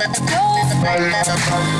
23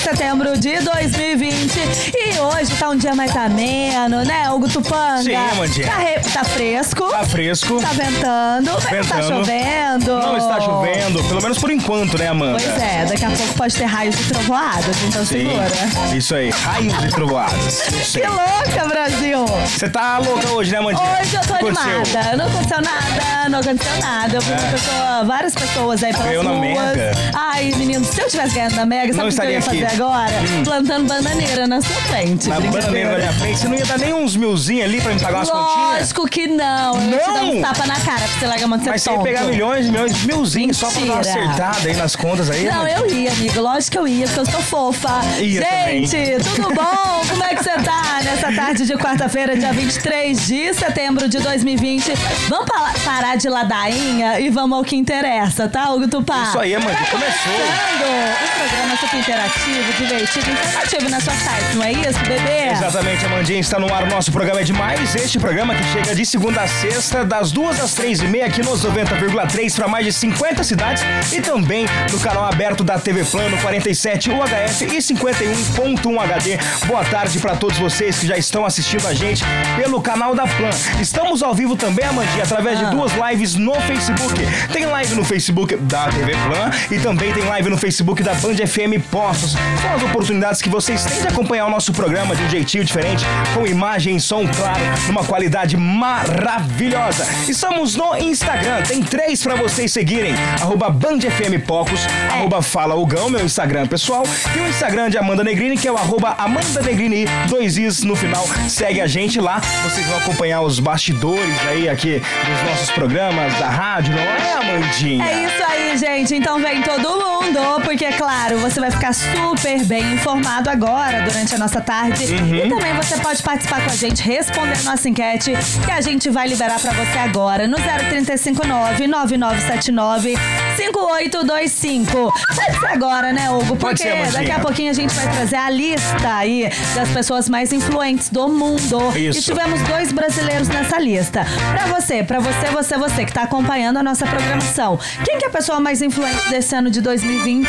de setembro de 2020 e hoje tá um dia mais ameno, né, Hugo Tupanga? Sim, Amandinha. Tá, re- tá fresco, Tá fresco. tá ventando, mas não tá chovendo. Não está chovendo, pelo menos por enquanto, né, Amanda? Pois é, daqui a pouco pode ter raios de trovoadas, então Sim. segura. Isso aí, raios de trovoadas. Que louca, Brasil! Você tá louca hoje, né, Amandinha? Hoje eu tô animada. Não aconteceu nada, não aconteceu nada. Eu vi uma É. pessoa, várias pessoas aí pelas na ruas. Ai, menino, se eu tivesse ganhado na Mega, sabe o que eu ia fazer aqui. Agora? Hum. Plantando bananeira na sua frente. Na bananeira na minha frente, você não ia dar nem uns milzinhos ali pra me pagar umas continhas? Lógico que não. Eu ia te dar Não? um tapa na cara pra você largar uma Mas você ia pegar milhões e milhões de milzinhos só pra dar uma acertada aí nas contas aí? Não, Amandinha? eu ia, amigo. Lógico que eu ia, porque eu sou fofa. Ia Gente, tudo bom? Como é que você tá nessa tarde de quarta-feira, dia 23 de setembro de 2020? Vamos pa- parar de ladainha e vamos ao que interessa, tá, Hugo Tupá? Isso aí, Amandinha, começou. Começando um programa super interativo, divertido, informativo na sua tarde, não é isso, bebê? Exatamente, Amandinha, está no ar o nosso programa é demais. Este programa que chega de segunda a sexta, das duas às três e meia, aqui nos 90,3 para mais de 50 cidades e também no canal aberto da TV Plano 47 UHF e 51.1 HD. Boa tarde para todos vocês que já estão assistindo a gente pelo canal da Plan. Estamos ao vivo também, Amandinha, através Ah. de duas lives no Facebook. Tem live no Facebook da TV Plan e também tem live no Facebook da Band FM Postos. São as oportunidades que vocês têm de acompanhar o nosso programa de um jeitinho diferente, com imagem e som claro, numa qualidade maravilhosa. Estamos no Instagram, tem três pra vocês seguirem: arroba Band FM Pocos, arroba Fala Hugão, meu Instagram pessoal, e o Instagram de Amanda Negrini, que é o arroba Amanda Negrini, dois is no final. Segue a gente lá, vocês vão acompanhar os bastidores aí aqui dos nossos programas da rádio, não é, Amandinha? É isso aí, gente. Então vem todo mundo, porque, claro, você vai ficar super bem informado agora durante a nossa tarde. Uhum. E também você pode participar com a gente, responder a nossa enquete, que a gente vai liberar pra você agora no 0359 9979 5825. Pode ser agora, né, Hugo? Porque ser, daqui a pouquinho a gente vai trazer a lista aí das pessoas mais influentes do mundo. Isso. E tivemos dois brasileiros nessa lista. Pra você, pra você, você, você que tá acompanhando a nossa programação. Quem que é a pessoa mais influente desse ano de 2020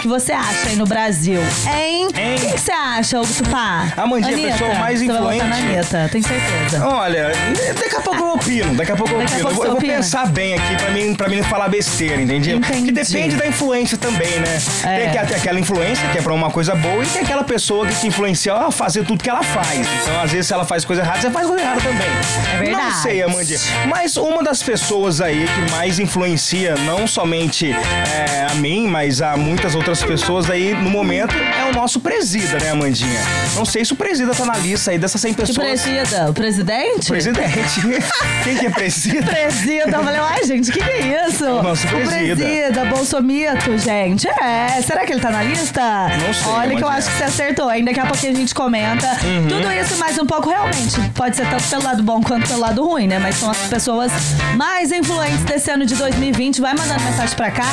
que você acha aí no Brasil? Hein? Hein? Quem que você acha, Hugo Tupá? Amandinha, a Anitta? pessoa mais Você vai votar na influente. Tenho certeza. Olha, daqui a pouco eu opino, daqui a pouco eu Daqui a opino. Eu vou, eu vou pensar bem aqui pra mim, pra mim não falar besteira, entendeu? Entendi. Que depende da influência também, né? É. Tem, aquela- tem aquela influência que é pra uma coisa boa e tem aquela pessoa que te influencia a fazer tudo que ela faz. Então, às vezes, se ela faz coisa errada, você faz coisa errada também. É verdade. Não sei, Amandinha. Mas uma das pessoas aí que mais influencia, não somente é, a mim, mas a muitas outras pessoas aí no momento, é o nosso presida, né, Amandinha? Não sei se o presida tá na lista aí dessas 100 Que pessoas. presida? O presidente? Presidente. Quem que é presida? Presida. Eu falei, ai, gente, o que, que é isso? O nosso O presida. presida, Bolsomito, gente. É, será que ele tá na lista? Não sei, Olha que eu acho que você acertou. Ainda daqui a pouquinho a gente comenta. Uhum. Tudo isso mais um pouco, realmente. Pode ser tanto pelo lado bom quanto pelo lado ruim, né? Mas são as pessoas mais influentes desse ano de 2020. Vai mandando mensagem pra cá.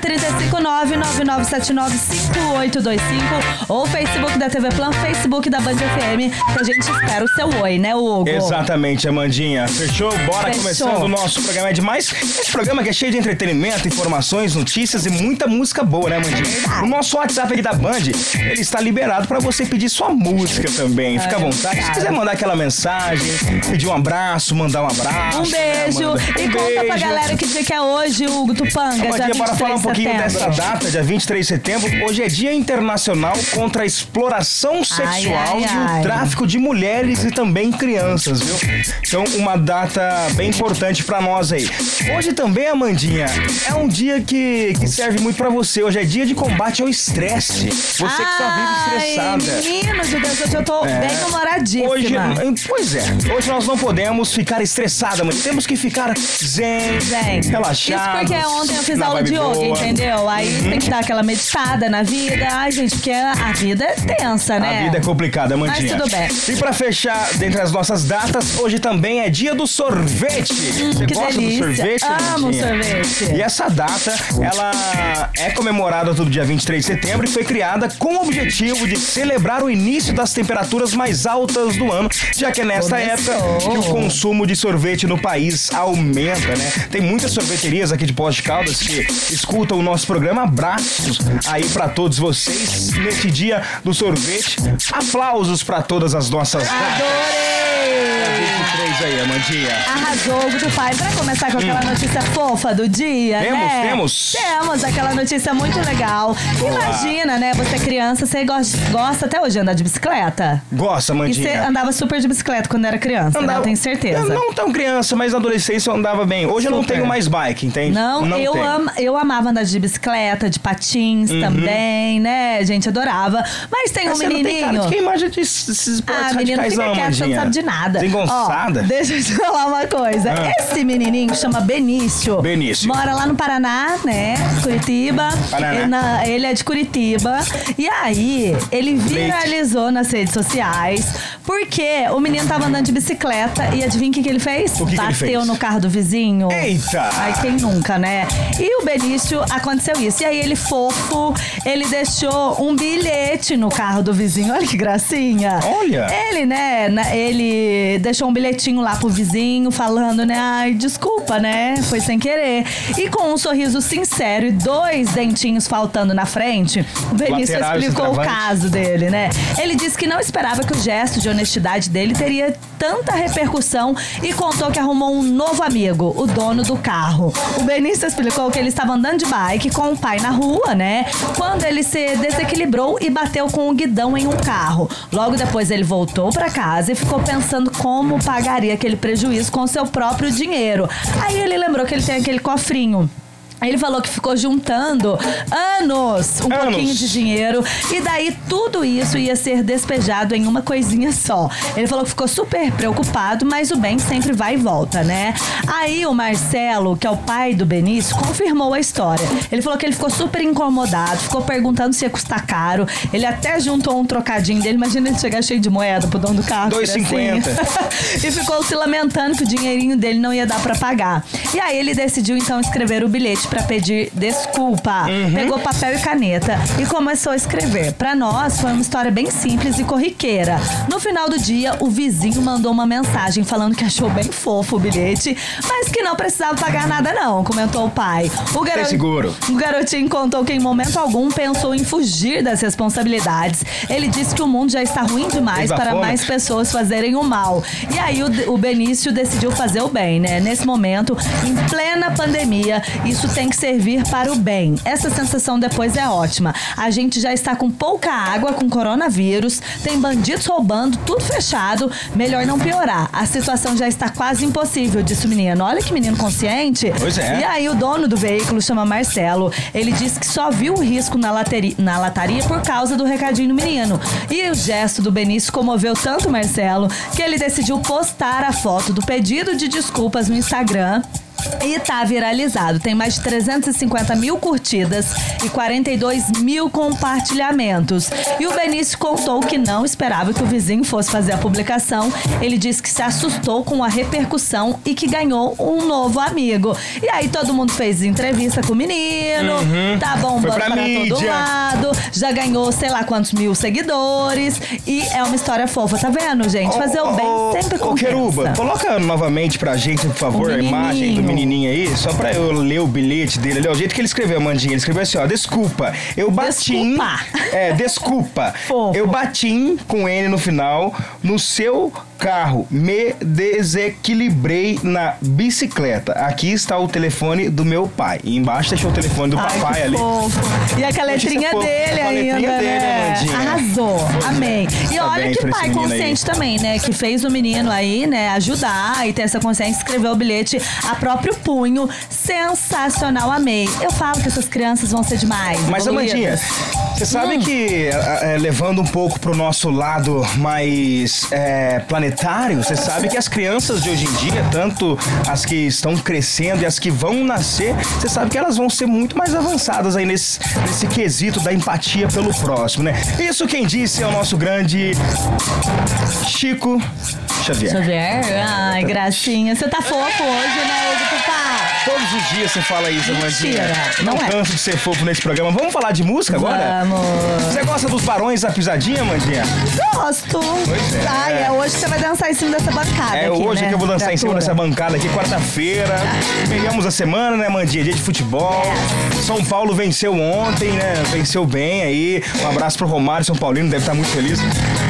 0359 9979 5825 ou Facebook da TV Plan, Facebook da Band FM, que a gente espera o seu oi, né, Hugo? Exatamente, Amandinha. Fechou? Bora Fechou. começando o nosso programa é demais. Esse programa que é cheio de entretenimento, informações, notícias e muita música boa, né, Amandinha? O nosso WhatsApp aqui da Band, ele está liberado pra você pedir sua música também. Fica à vontade. Se quiser mandar aquela mensagem, pedir um abraço, mandar um abraço. Um beijo. né, e Um conta pra galera que dia que é hoje, Hugo Tupanga. Amandinha, bora 23 falar um pouquinho setembro. dessa data, dia 23 de setembro. Hoje é Dia Internacional contra a Exploração Sexual ai, e ai. o Tráfico de Mulheres e também crianças, viu? Então, uma data bem importante pra nós aí. Hoje também, Amandinha, é um dia que, que serve muito pra você. Hoje é dia de combate ao estresse. Você que só vive estressada. Ai, menino de Deus, hoje eu tô É. bem humoradíssima. Hoje, pois é, hoje nós não podemos ficar estressada, mas temos que ficar zen, Zen. relaxados. Isso porque ontem eu fiz aula de yoga, boa. entendeu? Aí tem que dar aquela meditada na vida. Ai, Ai, gente, porque a vida é tensa, né? A vida é complicada, Mandinha. Mas tudo bem. E pra fechar, dentre as nossas datas, hoje também é dia do sorvete. Você Hum, que gosta delícia. do sorvete, Amo Mandinha? sorvete. E essa data, ela é comemorada todo dia 23 de setembro e foi criada com o objetivo de celebrar o início das temperaturas mais altas do ano, já que é nesta Começou. época que o consumo de sorvete no país aumenta, né? Tem muitas sorveterias aqui de Pós de Caldas que escutam o nosso programa. Abraços aí pra todos vocês neste dia do sorvete. Aplausos pra todas as nossas Adorei! 23 aí, Amandinha. Arrasou, Guto Pai. Pra começar com aquela notícia fofa do dia, Hum. Temos, né? temos. Temos aquela notícia muito legal. Imagina, né? Você é criança, você gosta, gosta até hoje de andar de bicicleta? Gosta, E você Amandinha? andava super de bicicleta quando era criança, né? Eu tenho certeza. Eu não tão criança, mas na adolescência eu andava bem. Hoje eu não Super. tenho mais bike, entende? Não, eu, tenho. am, eu amava andar de bicicleta, de patins Uhum. também, né? Gente, adorava. Mas tem um Mas você não tem cara menininho. de quem imagina desses esportes Ah, menino, fica não, quieto, não Amandinha. sabe de nada. Desengonçada. Deixa eu te falar uma coisa. Ah. Esse menininho chama Benício. Benício. Mora lá no Paraná, né? Curitiba. Paraná. Ele, na- ele é de Curitiba. E aí, ele viralizou nas redes sociais porque o menino tava andando de bicicleta e adivinha o que, que ele fez? O que que ele Bateu fez? no carro do vizinho. Eita! Ai, quem nunca, né? E o Benício aconteceu isso. E aí ele fofo, ele deixou um bilhete no carro do vizinho. Olha que gracinha. Olha. Ele, né, ele deixou um bilhetinho lá pro vizinho falando, né, ai, desculpa, né, foi sem querer. E com um sorriso sincero e dois dentinhos faltando na frente, o Benício Lateral explicou o caso dele, né? Ele disse que não esperava que o gesto de honestidade dele teria tanta repercussão e contou que arrumou um novo amigo, o dono do carro. O Benício explicou que ele estava andando de bike com o pai na rua, né? Quando ele se desequilibrou e bateu com o guidão em um carro. Logo depois ele voltou para casa e ficou pensando como pagaria aquele prejuízo com seu próprio dinheiro. Aí ele lembrou que ele tem aquele cofrinho. Ele falou que ficou juntando anos, um Anos. pouquinho de dinheiro, e daí tudo isso ia ser despejado em uma coisinha só. Ele falou que ficou super preocupado, mas o bem sempre vai e volta, né? Aí o Marcelo, que é o pai do Benício, confirmou a história. Ele falou que ele ficou super incomodado, ficou perguntando se ia custar caro. Ele até juntou um trocadinho dele, imagina ele chegar cheio de moeda pro dono do carro. 2,50. assim. e ficou se lamentando que o dinheirinho dele não ia dar pra pagar. E aí ele decidiu então escrever o bilhete pra pedir desculpa. Uhum. Pegou papel e caneta e começou a escrever. Pra nós foi uma história bem simples e corriqueira. No final do dia, o vizinho mandou uma mensagem falando que achou bem fofo o bilhete, mas que não precisava pagar nada não, comentou o pai. O Tem seguro. o garotinho contou que em momento algum pensou em fugir das responsabilidades. Ele disse que o mundo já está ruim demais para Desafona. mais pessoas fazerem o mal. E aí o, o Benício decidiu fazer o bem, né? Nesse momento, em plena pandemia, isso tem que servir para o bem. Essa sensação depois é ótima. A gente já está com pouca água com coronavírus, tem bandidos roubando, tudo fechado. Melhor não piorar. A situação já está quase impossível, disse o menino. Olha que menino consciente. Pois é. E aí o dono do veículo chama Marcelo. Ele disse que só viu o risco na, na lataria por causa do recadinho do menino. E o gesto do Benício comoveu tanto o Marcelo que ele decidiu postar a foto do pedido de desculpas no Instagram. E tá viralizado. Tem mais de 350 mil curtidas e 42 mil compartilhamentos. E o Benício contou que não esperava que o vizinho fosse fazer a publicação. Ele disse que se assustou com a repercussão e que ganhou um novo amigo. E aí todo mundo fez entrevista com o menino, tá bombando Uhum. Foi pra para todo lado, já ganhou sei lá quantos mil seguidores. E é uma história fofa, tá vendo, gente? Fazer o bem Ô, sempre ô, Queruba, compensa. coloca novamente pra gente, por favor, a imagem do menininho. aí, só pra eu ler o bilhete dele ali. ó, O jeito que ele escreveu, Mandinha. Ele escreveu assim, ó, desculpa, eu bati... Desculpa. É, desculpa. Fofo. Eu bati com N no final no seu carro. Me desequilibrei na bicicleta. Aqui está o telefone do meu pai. E embaixo deixou o telefone do Ai, papai ali. fofo. E aquela Notícia letrinha dele ainda, letrinha né? Amandinha. Arrasou. Amém. E olha Parabéns que pai consciente também, né? Que fez o menino aí, né, ajudar e ter essa consciência, escreveu o bilhete a próprio punho. Sensacional, amei. Eu falo que essas crianças vão ser demais. Mas. Amandinha, Você sabe Hum. que, é, levando um pouco pro nosso lado mais é, planetário, você sabe que as crianças de hoje em dia, tanto as que estão crescendo e as que vão nascer, você sabe que elas vão ser muito mais avançadas aí nesse, nesse quesito da empatia pelo próximo, né? Isso quem disse é o nosso grande Chico Xavier. Xavier, ai, gracinha. Você tá fofo hoje, né, Tupá? Todos os dias você fala isso, Amandinha. não Não é. canso de ser fofo nesse programa. Vamos falar de música agora? Vamos. Você gosta dos Barões da Pisadinha, Mandinha? Gosto. Pois é. Ai, é hoje que você vai dançar em cima dessa bancada. É aqui, hoje né, que eu vou dançar em cima dessa bancada aqui, quarta-feira. Pegamos a semana, né, Mandinha? Dia de futebol. São Paulo venceu ontem, né? Venceu bem aí. Um abraço pro Romário, São Paulino, deve estar muito feliz.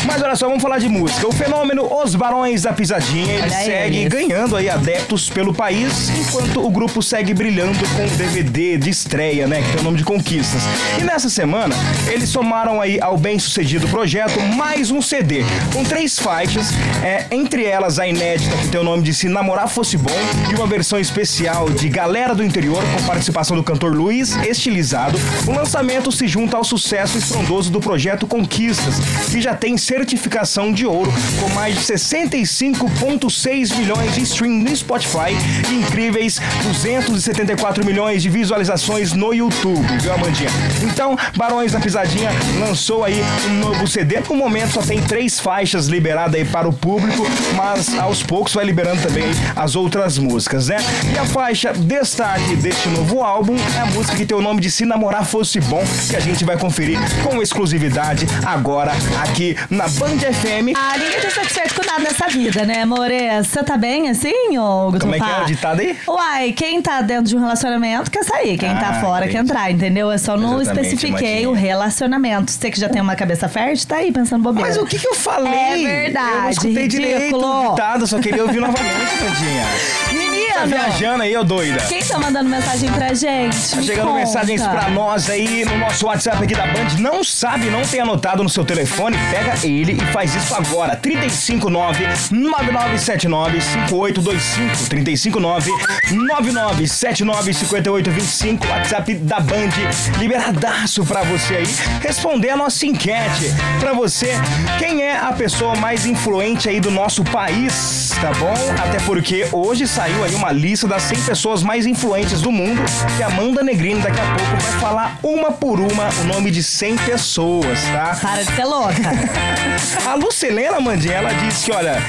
Mas olha só, vamos falar de música. O fenômeno Os Barões da Pisadinha, ele segue ganhando aí adeptos pelo país, enquanto o grupo segue brilhando com o DVD de estreia, né? Que tem o nome de Conquistas. E nessa semana, eles somaram aí ao bem-sucedido projeto mais um CD, com três faixas, é, entre elas a inédita, que tem o nome de Se Namorar Fosse Bom, e uma versão especial de Galera do Interior, com participação do cantor Luiz Estilizado. O lançamento se junta ao sucesso estrondoso do projeto Conquistas, que já tem certificação de ouro, com mais de 65,6 milhões de streams no Spotify e incríveis 274 milhões de visualizações no YouTube, viu, Amandinha? Então, Barões da Pisadinha lançou aí um novo CD. No momento só tem três faixas liberadas aí para o público, mas aos poucos vai liberando também as outras músicas, né? E a faixa destaque deste novo álbum é a música que tem o nome de Se Namorar Fosse Bom, que a gente vai conferir com exclusividade agora aqui na Band FM. Ah, ninguém tá satisfeito com nada nessa vida, né, amore? Você tá bem assim, ô Como é que é o ditado aí? Uai, quem tá dentro de um relacionamento quer sair, quem tá Ah, fora quer entendi. entrar, entendeu? Eu só não Exatamente, especifiquei o relacionamento. Você que já tem uma cabeça fértil, tá aí pensando bobeira. Mas o que que eu falei? É verdade, Eu não escutei direito ridículo. o ditado, só queria ouvir novamente, Tá viajando aí, ô doida? quem tá mandando mensagem pra gente? Tá Me chegando conta. mensagens pra nós aí no nosso WhatsApp aqui da Band. Não sabe, não tem anotado no seu telefone? Pega ele e faz isso agora. 359 9979 5825 359 9979 5825 WhatsApp da Band. Liberadaço pra você aí responder a nossa enquete. Pra você, quem é a pessoa mais influente aí do nosso país, tá bom? Até porque hoje saiu aí uma lista das 100 pessoas mais influentes do mundo a Amanda Negrini daqui a pouco vai falar uma por uma o nome de 100 pessoas, tá? Para de ser louca. A Lucelena Mandinha, ela disse que, olha,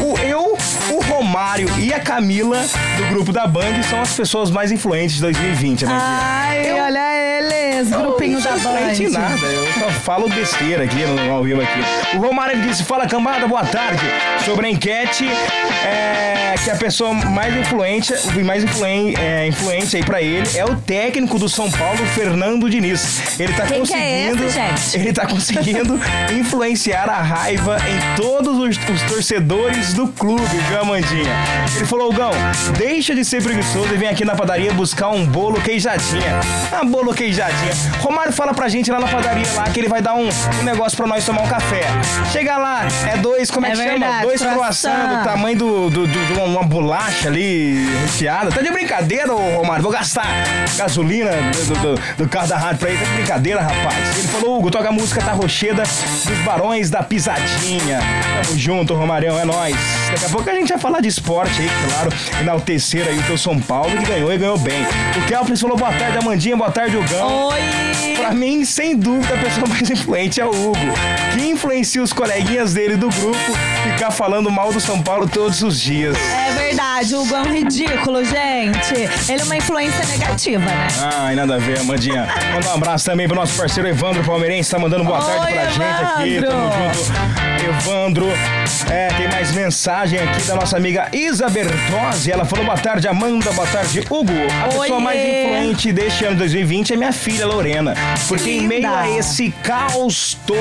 o eu, o Romário e a Camila do grupo da Band são as pessoas mais influentes de 2020, né? Ai, Eu- olha eles, grupinho da Band. nada, eu só falo besteira aqui no ao vivo aqui. O Romário disse: Fala cambada, boa tarde. Sobre a enquete, é, que a pessoa mais influente, mais influen, é, influente aí pra ele é o técnico do São Paulo, Fernando Diniz. Ele tá Quem que é conseguindo. esse? Ele tá conseguindo influenciar a raiva em todos os, os torcedores do clube, viu, Amandinha? Ele falou, Gão, deixa de ser preguiçoso e vem aqui na padaria buscar um bolo queijadinha. Ah, bolo queijadinha. Romário fala pra gente lá na padaria lá que ele vai dar um, um negócio pra nós tomar um café. Chega lá, é dois, como é, É que chama? verdade, Dois croissant. croissants do tamanho do, do, do- de uma bolacha ali recheada. Tá de brincadeira, ô Romário? Vou gastar gasolina do, do- do- carro da rádio pra ele. Tá de brincadeira, rapaz. Ele falou, Hugo, toca a música Tá Rocheda dos Barões da Pisadinha. Tamo junto, Romarião, é nóis. Daqui a pouco a gente vai falar de esporte aí, claro. Enaltecer aí o teu São Paulo, que ganhou e ganhou bem. O Kelplis falou boa tarde, Amandinha, boa tarde, Hugão. Oi! Pra mim, sem dúvida, a pessoa mais influente é o Hugo, que influencia os coleguinhas dele do grupo ficar falando mal do São Paulo todos os dias. É verdade, o Hugo é um ridículo, gente. Ele é uma influência negativa, né? Ai, nada a ver, Amandinha. Manda um abraço também pro nosso parceiro Evandro Palmeirense, tá mandando boa tarde Oi, pra gente aqui. Evandro. Tamo junto. Evandro, é, tem mais mensagem aqui da nossa amiga Isa Bertozzi. Ela falou boa tarde, Amanda, boa tarde, Hugo. A pessoa Oiê. mais influente deste ano 2020 é minha filha Lorena. Porque em meio Linda. a esse caos todo,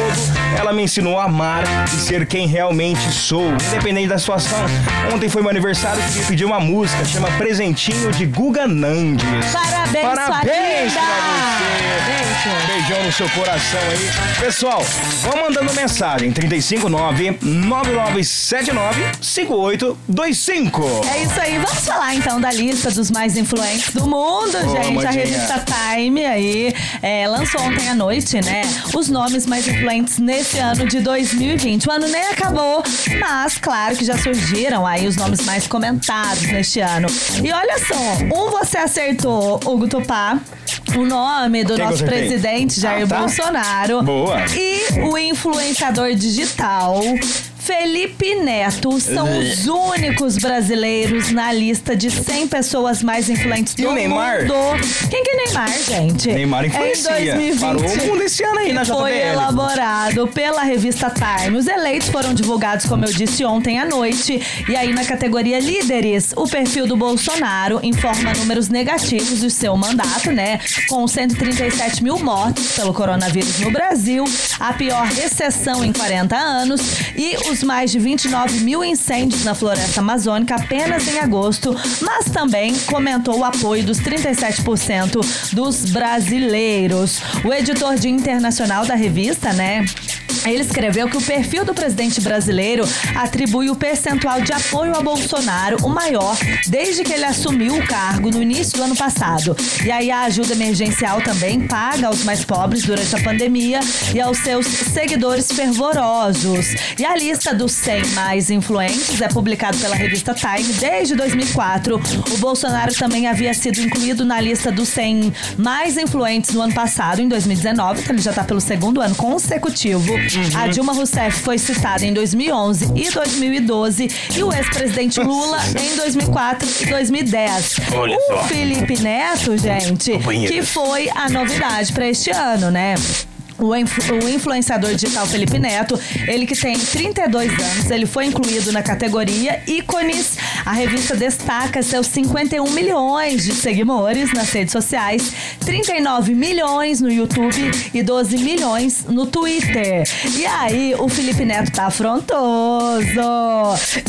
ela me ensinou a amar e ser quem realmente sou, independente da situação. Ontem foi meu aniversário e pedir uma música, chama Presentinho de Guga Nandes. Parabéns, Parabéns sua pra linda! você. Beijão no seu coração aí. Pessoal, vão mandando mensagem. 359 9979-5825. É isso aí, vamos falar então da lista dos mais influentes do mundo, gente. Mandinha. A revista Time aí é, lançou ontem à noite, né? Os nomes mais influentes nesse ano de 2020. O ano nem acabou, mas claro que já surgiram aí os nomes mais comentados neste ano. E olha só, um você acertou, Hugo Tupá. O nome do Quem nosso presidente Jair Ah, tá. Bolsonaro. Boa. E o influenciador digital. Wow. Felipe Neto são os únicos brasileiros na lista de 100 pessoas mais influentes E do o Neymar? mundo. Quem que é Neymar, gente? Neymar influencia. É em 2020. Parou o mundo esse ano aí na Foi JBL. elaborado pela revista Time. Os eleitos foram divulgados, como eu disse, ontem à noite. E aí, na categoria líderes, o perfil do Bolsonaro informa números negativos do seu mandato, né? Com 137 mil mortes pelo coronavírus no Brasil, a pior recessão em 40 anos e os mais de 29 mil incêndios na floresta amazônica apenas em agosto, mas também comentou o apoio dos 37% dos brasileiros. O editor de internacional da revista, né? Ele escreveu que o perfil do presidente brasileiro atribui o percentual de apoio a Bolsonaro o maior desde que ele assumiu o cargo no início do ano passado. E aí a ajuda emergencial também paga aos mais pobres durante a pandemia e aos seus seguidores fervorosos. E a lista dos 100 mais influentes é publicada pela revista Time desde 2004. O Bolsonaro também havia sido incluído na lista dos 100 mais influentes no ano passado, em 2019, então ele já está pelo segundo ano consecutivo. A Dilma Rousseff foi citada em 2011 e 2012 e o ex-presidente Lula em 2004 e 2010. Olha o só. Felipe Neto, gente, que foi a novidade para este ano, né? O, influ- o influenciador digital Felipe Neto, ele que tem 32 anos, ele foi incluído na categoria ícones. A revista destaca seus 51 milhões de seguidores nas redes sociais, 39 milhões no YouTube e 12 milhões no Twitter. E aí, o Felipe Neto tá afrontoso.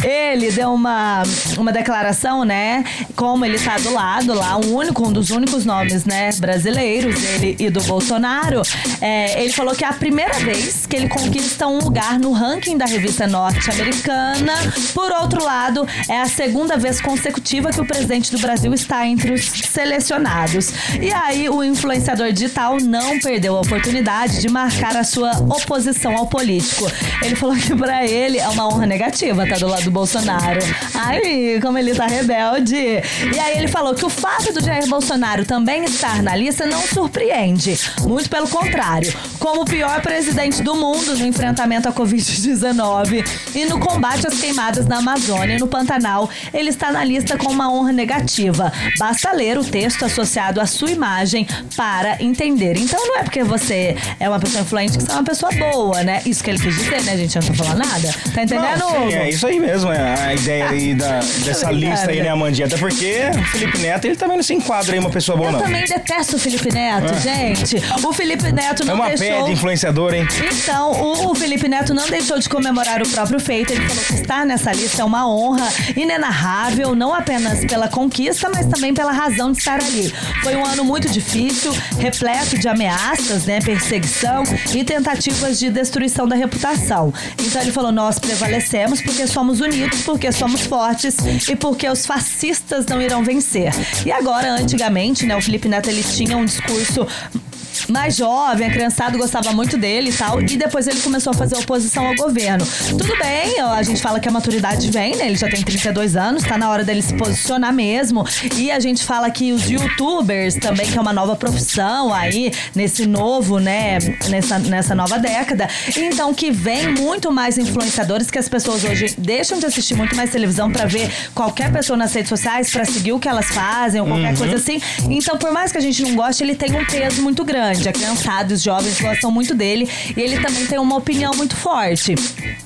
Ele deu uma, uma declaração, né? Como ele tá do lado lá, um único, um dos únicos nomes, né, brasileiros, ele e do Bolsonaro. É, ele falou que é a primeira vez que ele conquista um lugar no ranking da revista norte-americana. Por outro lado, é a segunda vez consecutiva que o presidente do Brasil está entre os selecionados. E aí, o influenciador digital não perdeu a oportunidade de marcar a sua oposição ao político. Ele falou que pra ele é uma honra negativa tá do lado do Bolsonaro. Ai, como ele tá rebelde. E aí ele falou que o fato do Jair Bolsonaro também estar na lista não surpreende. Muito pelo contrário. Como o pior presidente do mundo no enfrentamento à Covid-19 e no combate às queimadas na Amazônia e no Pantanal, ele está na lista com uma honra negativa. Basta ler o texto associado à sua imagem para entender. Então não é porque você é uma pessoa influente que você é uma pessoa boa, né? Isso que ele quis dizer, né, gente? Eu não tô falando nada. Tá entendendo? Não, sim, é isso aí mesmo, é a ideia aí da, dessa lista aí, né, Amandinha? Até porque o Felipe Neto, ele também não se enquadra aí uma pessoa boa, Eu não. também detesto o Felipe Neto, gente. O Felipe Neto É não uma deixou. pé de influenciador, hein? Então, o, o Felipe Neto não deixou de comemorar o próprio feito. Ele falou que estar nessa lista é uma honra inenarrável, não apenas pela conquista, mas também pela razão de estar ali. Foi um ano muito difícil, repleto de ameaças, né, perseguição e tentativas de destruição da reputação. Então ele falou: nós prevalecemos porque somos unidos, porque somos fortes e porque os fascistas não irão vencer. E agora, antigamente, né, o Felipe Neto ele tinha um discurso mais jovem, a criançada gostava muito dele e tal. E depois ele começou a fazer oposição ao governo. Tudo bem, a gente fala que a maturidade vem, né? Ele já tem 32 anos, tá na hora dele se posicionar mesmo. E a gente fala que os youtubers também, que é uma nova profissão aí, nesse novo, né? Nessa, nessa nova década. Então que vem muito mais influenciadores que as pessoas hoje deixam de assistir muito mais televisão pra ver qualquer pessoa nas redes sociais, pra seguir o que elas fazem ou qualquer coisa assim. Então, por mais que a gente não goste, ele tem um peso muito grande. A criançada, os jovens gostam muito dele e ele também tem uma opinião muito forte.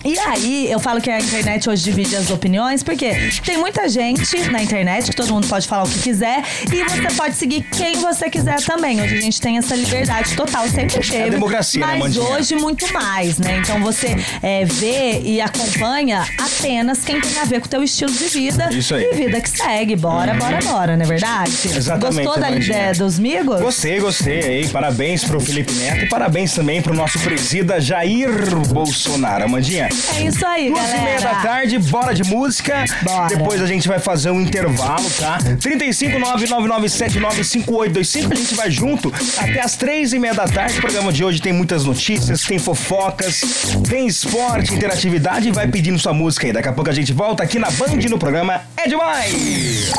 E aí, eu falo que a internet hoje divide as opiniões, porque tem muita gente na internet que todo mundo pode falar o que quiser e você pode seguir quem você quiser também. Hoje a gente tem essa liberdade total, sempre teve. democracia, né, mas Mandinha? hoje muito mais, né? Então você é, vê e acompanha apenas quem tem a ver com o teu estilo de vida Isso aí. E vida que segue. Bora, bora, bora, não é verdade? Exatamente, Gostou da ideia dos migos? Gostei, gostei aí, parabéns Parabéns pro Felipe Neto e parabéns também pro nosso presida Jair Bolsonaro. Amandinha. É isso aí, Duas galera. e meia da tarde, bora de música. Bora. Depois a gente vai fazer um intervalo, tá? 35999795825. A gente vai junto até as três e meia da tarde. O programa de hoje tem muitas notícias, tem fofocas, tem esporte, interatividade e vai pedindo sua música aí. Daqui a pouco a gente volta aqui na Band no programa É Demais!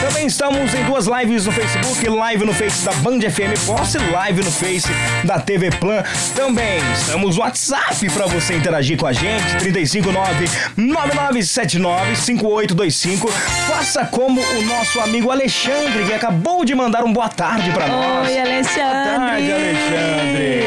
Também estamos em duas lives no Facebook, live no Face da Band FM Posse, live no Face da TV Plan. Também estamos no WhatsApp para você interagir com a gente, 359-9979-5825. Faça como o nosso amigo Alexandre, que acabou de mandar um boa tarde para nós. Oi, Alexandre. Boa tarde, Alexandre.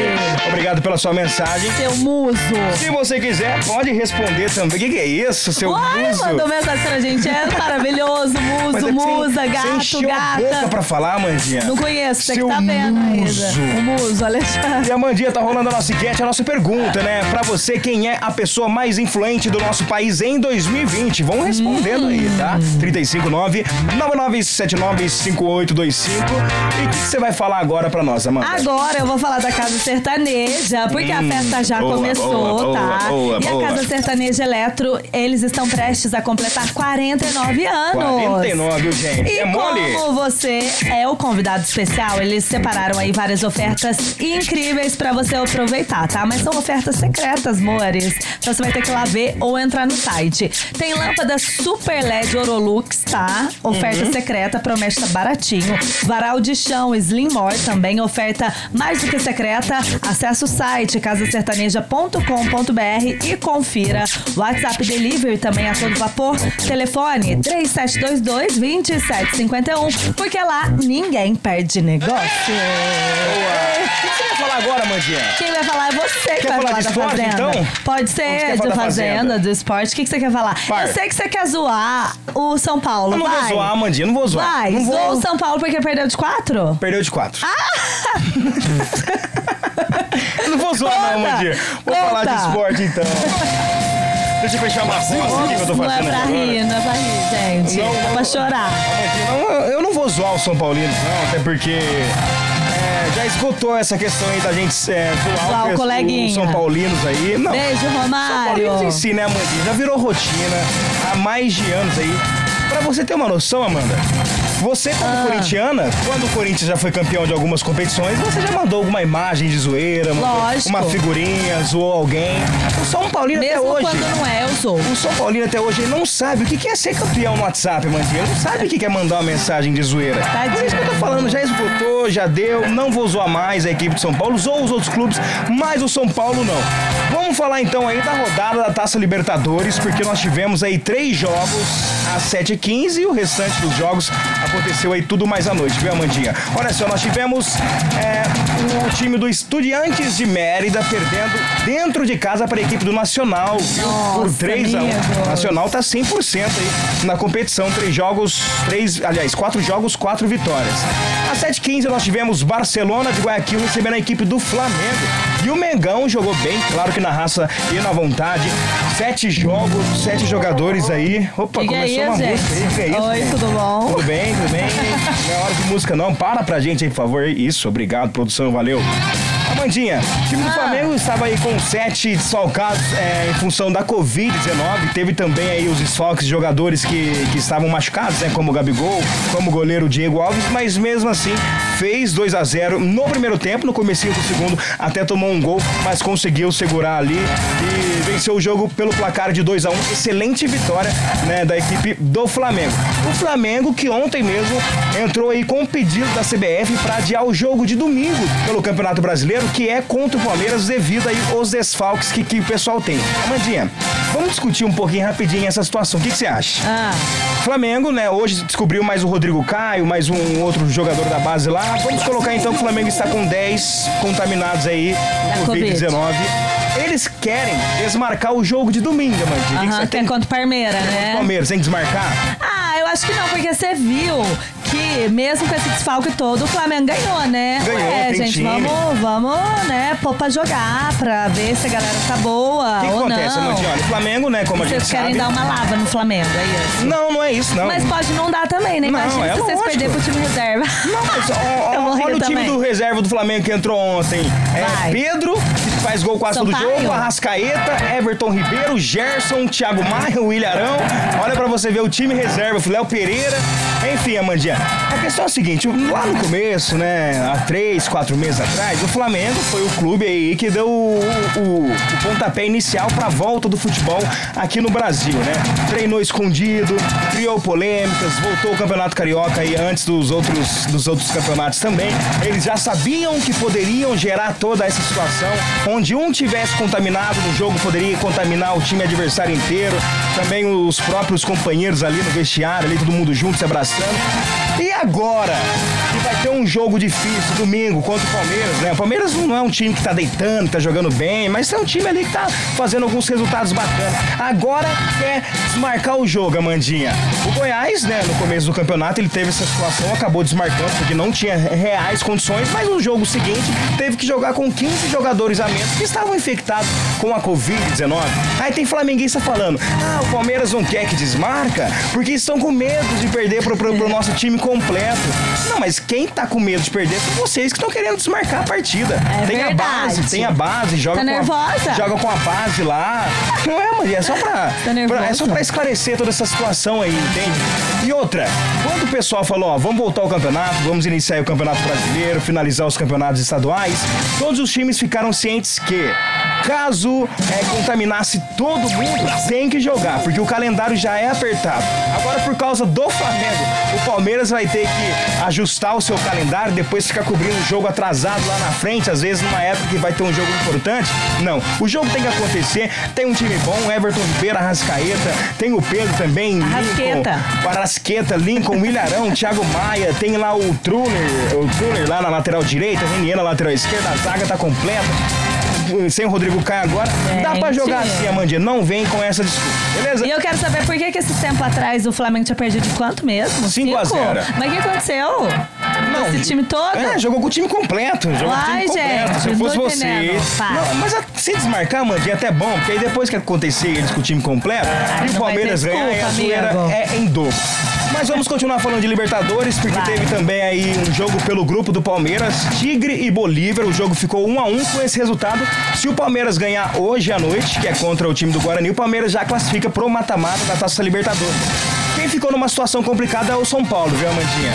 Obrigado pela sua mensagem. Seu muso. Se você quiser, pode responder também. O que, que é isso, seu Oi, muso? mandou mensagem pra gente. É maravilhoso, Mas muso, que você- musa, você gato, encheu a boca gata. pra falar, Mandinha. Não conheço, você que Seu tá vendo muso. ainda. O muso, Alexandre. E a Mandinha tá rolando a nossa enquete, a nossa pergunta, né? Pra você, quem é a pessoa mais influente do nosso país em 2020? Vão respondendo aí, tá? Hum. 359-9979-5825. E o que que você vai falar agora pra nós, Amanda? Agora eu vou falar da Casa Sertaneja, porque a Hum, festa já boa, começou, boa, tá? boa, e a Casa Sertaneja Eletro, eles estão prestes a completar 49 anos. 49, viu, gente? E é mole? como você é o convidado especial, eles separaram aí várias ofertas incríveis pra você aproveitar, tá? Mas são ofertas secretas, amores. Então você vai ter que ir lá ver ou entrar no site. Tem lâmpada Super LED Orolux, tá? Oferta Uhum. secreta, promete estar baratinho. Varal de chão Slim More também, oferta mais do que secreta. Acesse o site casasertaneja.com.br e confira. WhatsApp Delivery também a todo vapor. Telefone 3722-2751, porque lá ninguém perde negócio. Boa. O que que você vai falar agora, Mandinha? Quem vai falar é você que Quer vai falar falar de da esporte, Fazenda. então? Pode ser de Fazenda, Fazenda? do esporte. O que, que você quer falar? Par. Eu sei que você quer zoar o São Paulo. Eu não vai. vou zoar, Mandinha, não vou zoar. Vai, não zoa vou... o São Paulo porque perdeu de quatro? Perdeu de quatro. Ah! Eu não vou zoar, não, Conta, Mandinha. Vou conta. falar de esporte, então. Deixa eu fechar uma foto aqui que eu tô Não é fazendo pra agora. rir, não é pra rir, gente. Não, é pra chorar. Não, eu não vou zoar o São Paulino, não, até porque é, já esgotou essa questão aí da gente é, zoar, o pessoal- coleguinha. São Paulinos aí. Não. Beijo, São Romário. Paulinos em si, né, Amandinha? Já virou rotina há mais de anos aí. Pra você ter uma noção, Amanda, você como Ah. corintiana, quando o Corinthians já foi campeão de algumas competições, você já mandou alguma imagem de zoeira, Lógico. uma figurinha, zoou alguém. O São Paulino até Mesmo hoje... quando não é, eu sou. O São Paulino até hoje não sabe o que é ser campeão no WhatsApp, Mandinha. Não sabe o que é mandar uma mensagem de zoeira. Tadinho. É isso que eu tô falando, já esgotou, já deu. Não vou zoar mais a equipe de São Paulo, zoou os outros clubes, mas o São Paulo não. Vamos falar então aí da rodada da Taça Libertadores, porque nós tivemos aí três jogos às 7h15 e o restante dos jogos aconteceu aí tudo mais à noite, viu, Amandinha? Olha só, nós tivemos é, o time do Estudiantes de Mérida perdendo dentro de casa para a equipe do Nacional, viu? Por Nossa, 3 a 1 amigos. Nacional tá 100% aí na competição. Três jogos, três, aliás, quatro jogos, quatro vitórias. Às 7h15 nós tivemos Barcelona de Guayaquil recebendo a equipe do Flamengo. E o Mengão jogou bem, claro que na raça e na vontade. Sete jogos, sete jogadores aí. Opa, Que que é começou isso, uma gente? música aí. Que é isso, Oi, tudo bom? Tudo bem, tudo bem. Não é hora de música não. Para pra gente aí, por favor. Isso, obrigado, produção, valeu. Amandinha, o time do Ah. Flamengo estava aí com sete desfalcados é, em função da Covid-19. Teve também aí os desfalques de jogadores que, que estavam machucados, né? Como o Gabigol, como o goleiro Diego Alves, mas mesmo assim fez 2 a 0 no primeiro tempo, no comecinho do segundo, até tomou um gol, mas conseguiu segurar ali e venceu o jogo pelo placar de 2 a 1 Excelente vitória né, da equipe do Flamengo. O Flamengo que ontem mesmo entrou aí com um pedido da CBF para adiar o jogo de domingo pelo Campeonato Brasileiro, que é contra o Palmeiras devido aí aos desfalques que, que o pessoal tem. Amandinha, vamos discutir um pouquinho rapidinho essa situação. O que, que você acha? Ah, Flamengo, né? Hoje descobriu mais o Rodrigo Caio, mais um outro jogador da base lá. Vamos colocar então que o Flamengo está com 10 contaminados aí Da por Covid-19. Eles querem desmarcar o jogo de domingo, Amandinha. Que que aham, que tem é contra o Palmeira, né? Palmeiras, tem que desmarcar? Ah, eu acho que não, porque você viu que, mesmo com esse desfalque todo, o Flamengo ganhou, né? Ganhou, tem gente, time. vamos, vamos, né, pôr pra jogar, pra ver se a galera tá boa O que ou acontece, não. Amandinha? Olha, o Flamengo, né, como a Vocês gente querem sabe... dar uma lava no Flamengo, é isso. Não, não é isso, não. Mas pode não dar também, né? Não, Imagina é se vocês lógico. perderem pro time reserva. Não, mas ó, ó, olha o time também. do reserva do Flamengo que entrou ontem. É Vai. Pedro, que faz gol quase todo Sampaio. jogo, Arrascaeta, Everton Ribeiro, Gerson, Thiago Maia, William Arão. Olha pra você ver o time reserva, Léo Pereira. Enfim, Amandinha, a questão é a seguinte, lá no começo, né, há três, quatro meses atrás, o Flamengo foi o clube aí que deu o, o- o pontapé inicial pra volta do futebol aqui no Brasil, né? Treinou escondido, criou polêmicas, voltou o Campeonato Carioca aí antes dos outros, dos outros campeonatos também. Eles já sabiam que poderiam gerar toda essa situação, onde um tivesse contaminado no jogo poderia contaminar o time adversário inteiro, também os próprios companheiros ali no vestiário, ali todo mundo junto se abraçando. E agora? Que vai ter um jogo difícil domingo contra o Palmeiras, né? O Palmeiras não é um time que tá deitando, tá jogando bem, mas é um time ali que tá fazendo alguns resultados bacanas. Agora quer desmarcar o jogo, Amandinha. O Goiás, né, no começo do campeonato, ele teve essa situação, acabou desmarcando porque não tinha reais condições, mas no jogo seguinte teve que jogar com 15 jogadores a menos que estavam infectados com a Covid-19. Aí tem flamenguista falando: ah, o Palmeiras não quer que desmarca porque estão com medo de perder pro, pro, pro nosso time completo. Não, mas quem tá com medo de perder são vocês que estão querendo desmarcar a partida. É tem a verdade. base, tem a base, joga Tá com a, nervosa? joga com a base lá. Não é, mas é só pra, Tá pra- é só pra esclarecer toda essa situação aí, entende? E outra, quando o pessoal falou, ó, vamos voltar ao campeonato, vamos iniciar o campeonato brasileiro, finalizar os campeonatos estaduais, todos os times ficaram cientes que caso é, contaminasse todo mundo, tem que jogar, porque o calendário já é apertado. Agora, por causa do Flamengo, o Palmeiras vai ter que ajustar o seu calendário, depois ficar cobrindo o jogo atrasado lá na frente, às vezes numa época que vai ter um jogo importante. Não, o jogo tem que acontecer, tem um time bom, Everton Ribeiro, Arrascaeta, tem o Pedro também, Arrasqueta. Lincoln, Arrasqueta, Lincoln, Milharão, Thiago Maia, tem lá o Truller, o Truller lá na lateral direita, Renier na lateral esquerda, a zaga tá completa. Sem o Rodrigo Caio agora, dá pra Gente. jogar assim, Amandinha. Não vem com essa desculpa, beleza? E eu quero saber por que, que esse tempo atrás o Flamengo tinha perdido de quanto mesmo? Cinco a Cinco? zero. Mas o que aconteceu? Não, Esse time todo? É, jogou com o time completo. Jogou com o Ai, time completo. gente, Se eu fosse você. Não, mas a- se desmarcar, Mandinha, é até bom, porque aí depois que acontecer eles com o time completo, e o Palmeiras ganhar, a zoeira é em dobro. Mas vamos continuar falando de Libertadores, porque Vai. teve também aí um jogo pelo grupo do Palmeiras, Tigre e Bolívar. O jogo ficou 1 a 1 com esse resultado. Se o Palmeiras ganhar hoje à noite, que é contra o time do Guarani, o Palmeiras já classifica pro mata-mata da Taça Libertadores. Quem ficou numa situação complicada é o São Paulo, viu, Amandinha?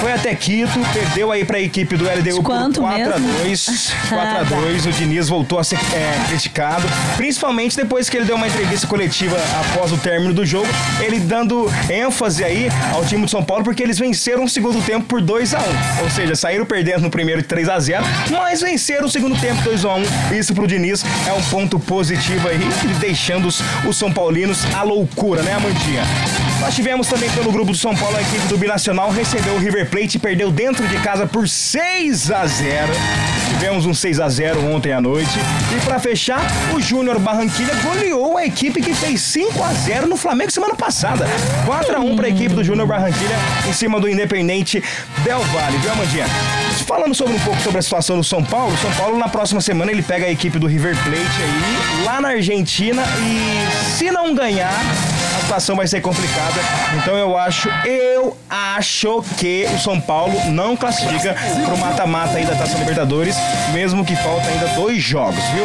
Foi até Quito, perdeu aí pra equipe do LDU Quanto por 4 a mesmo? 2 4 a Ah, tá. 2 O Diniz voltou a ser é, criticado, principalmente depois que ele deu uma entrevista coletiva após o término do jogo, ele dando ênfase aí ao time do São Paulo, porque eles venceram o segundo tempo por 2 a 1 Ou seja, saíram perdendo no primeiro de 3 a 0 mas venceram o segundo tempo 2 a 1 Isso pro Diniz é um ponto positivo aí, deixando os, os São Paulinos à loucura, né, Amandinha? Nós tivemos também pelo grupo do São Paulo a equipe do Binacional recebeu o River Plate e perdeu dentro de casa por 6 a 0. Tivemos um 6 a 0 ontem à noite. E pra fechar, o Júnior Barranquilha goleou a equipe que fez 5 a 0 no Flamengo semana passada. 4 a 1 para a equipe do Júnior Barranquilha em cima do Independente Del Valle, viu, Amandinha? Falando sobre um pouco sobre a situação do São Paulo, São Paulo na próxima semana ele pega a equipe do River Plate aí lá na Argentina e se não ganhar situação vai ser complicada. Então eu acho, eu acho que o São Paulo não classifica pro mata-mata aí da Taça Libertadores, mesmo que falta ainda dois jogos, viu?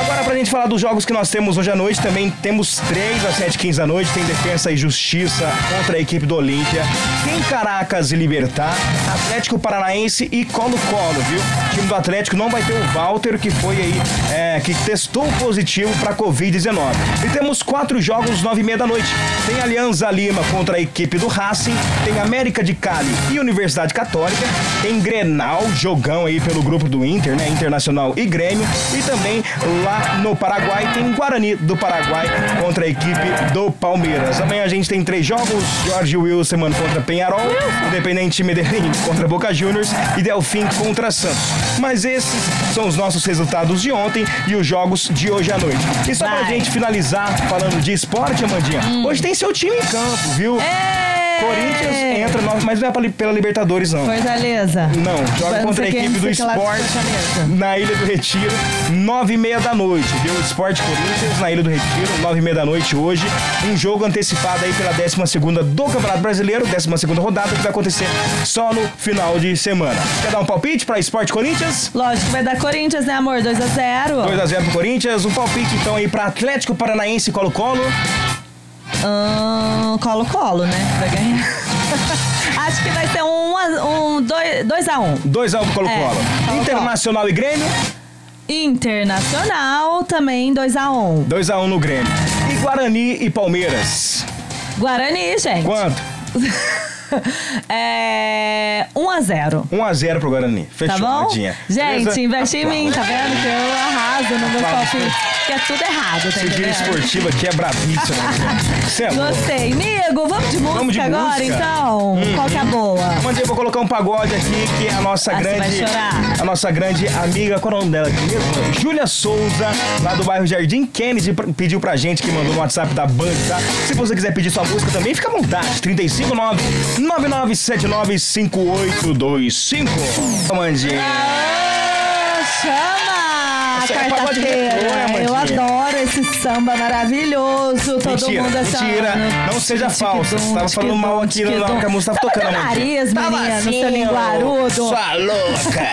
Agora, pra gente falar dos jogos que nós temos hoje à noite, também temos três às 7h15 da noite. Tem Defesa e Justiça contra a equipe do Olímpia. Tem Caracas e Libertar, Atlético Paranaense e Colo-Colo, viu? O time do Atlético não vai ter o Walter, que foi aí, é, que testou positivo pra Covid-19. E temos quatro jogos, nove e meia da noite. Tem Alianza Lima contra a equipe do Racing, tem América de Cali e Universidade Católica, tem Grenal, jogão aí pelo grupo do Inter, né? Internacional e Grêmio. E também lá no Paraguai tem Guarani do Paraguai contra a equipe do Palmeiras. Amanhã a gente tem três jogos: Jorge Wilson contra Penharol, Independente Medellín contra Boca Juniors e Delfim contra Santos. Mas esses são os nossos resultados de ontem e os jogos de hoje à noite. E só pra Vai. gente finalizar falando de esporte, Amandinha, hoje tem seu time em campo, viu? É, Corinthians entra, no- mas não é pra- pela Libertadores, não. Fortaleza. Não, joga Não contra a equipe do esporte Fortaleza. na Ilha do Retiro, nove e meia da noite, viu? Esporte Corinthians na Ilha do Retiro, nove e meia da noite hoje. Um jogo antecipado aí pela 12 segunda do Campeonato Brasileiro, 12 segunda rodada, que vai acontecer só no final de semana. Quer dar um palpite pra Esporte Corinthians? Lógico que vai dar Corinthians, né, amor? 2x0. 2x0 pro Corinthians. Um palpite então aí pra Atlético Paranaense e Colo-Colo. Colo-Colo, né? Vai ganhar. Acho que vai ser um, a- um 2x1. 2x1 pro Colo-Colo. É, Colo-Colo. Internacional e Grêmio. Internacional também 2x1. 2x1 no Grêmio. E Guarani e Palmeiras. Guarani, gente. Quanto? é. 1x0. 1x0 pro Guarani. Fechou, Tá bom? Nadinha. Gente, Beleza? investe em mim, tá vendo? Que eu arraso no meu palpite. Que é tudo errado, tá entendendo? esportivo aqui é brabíssimo. né? Você é. Gostei. Amigo, vamos de música Vamos de agora, música? então? Qual que é a boa? Mandei, vou colocar um pagode aqui, que é a nossa Ah, grande. vai chorar. A nossa grande amiga, qual é o nome dela aqui mesmo? Júlia Souza, lá do bairro Jardim Kennedy, pediu pra gente que mandou no WhatsApp da Band, tá? Se você quiser pedir sua música também, fica à vontade. 359 9979 5825. Mandinha. Ah, chama! Isso aí é pagode retrô, Quarta-feira. Eu adoro esse samba maravilhoso. Todo Mentira, mundo achando. mentira. Não seja falso. Você tava falando mal aqui na hora que a música tava tocando, nariz, menina, no seu linguarudo. Sua louca.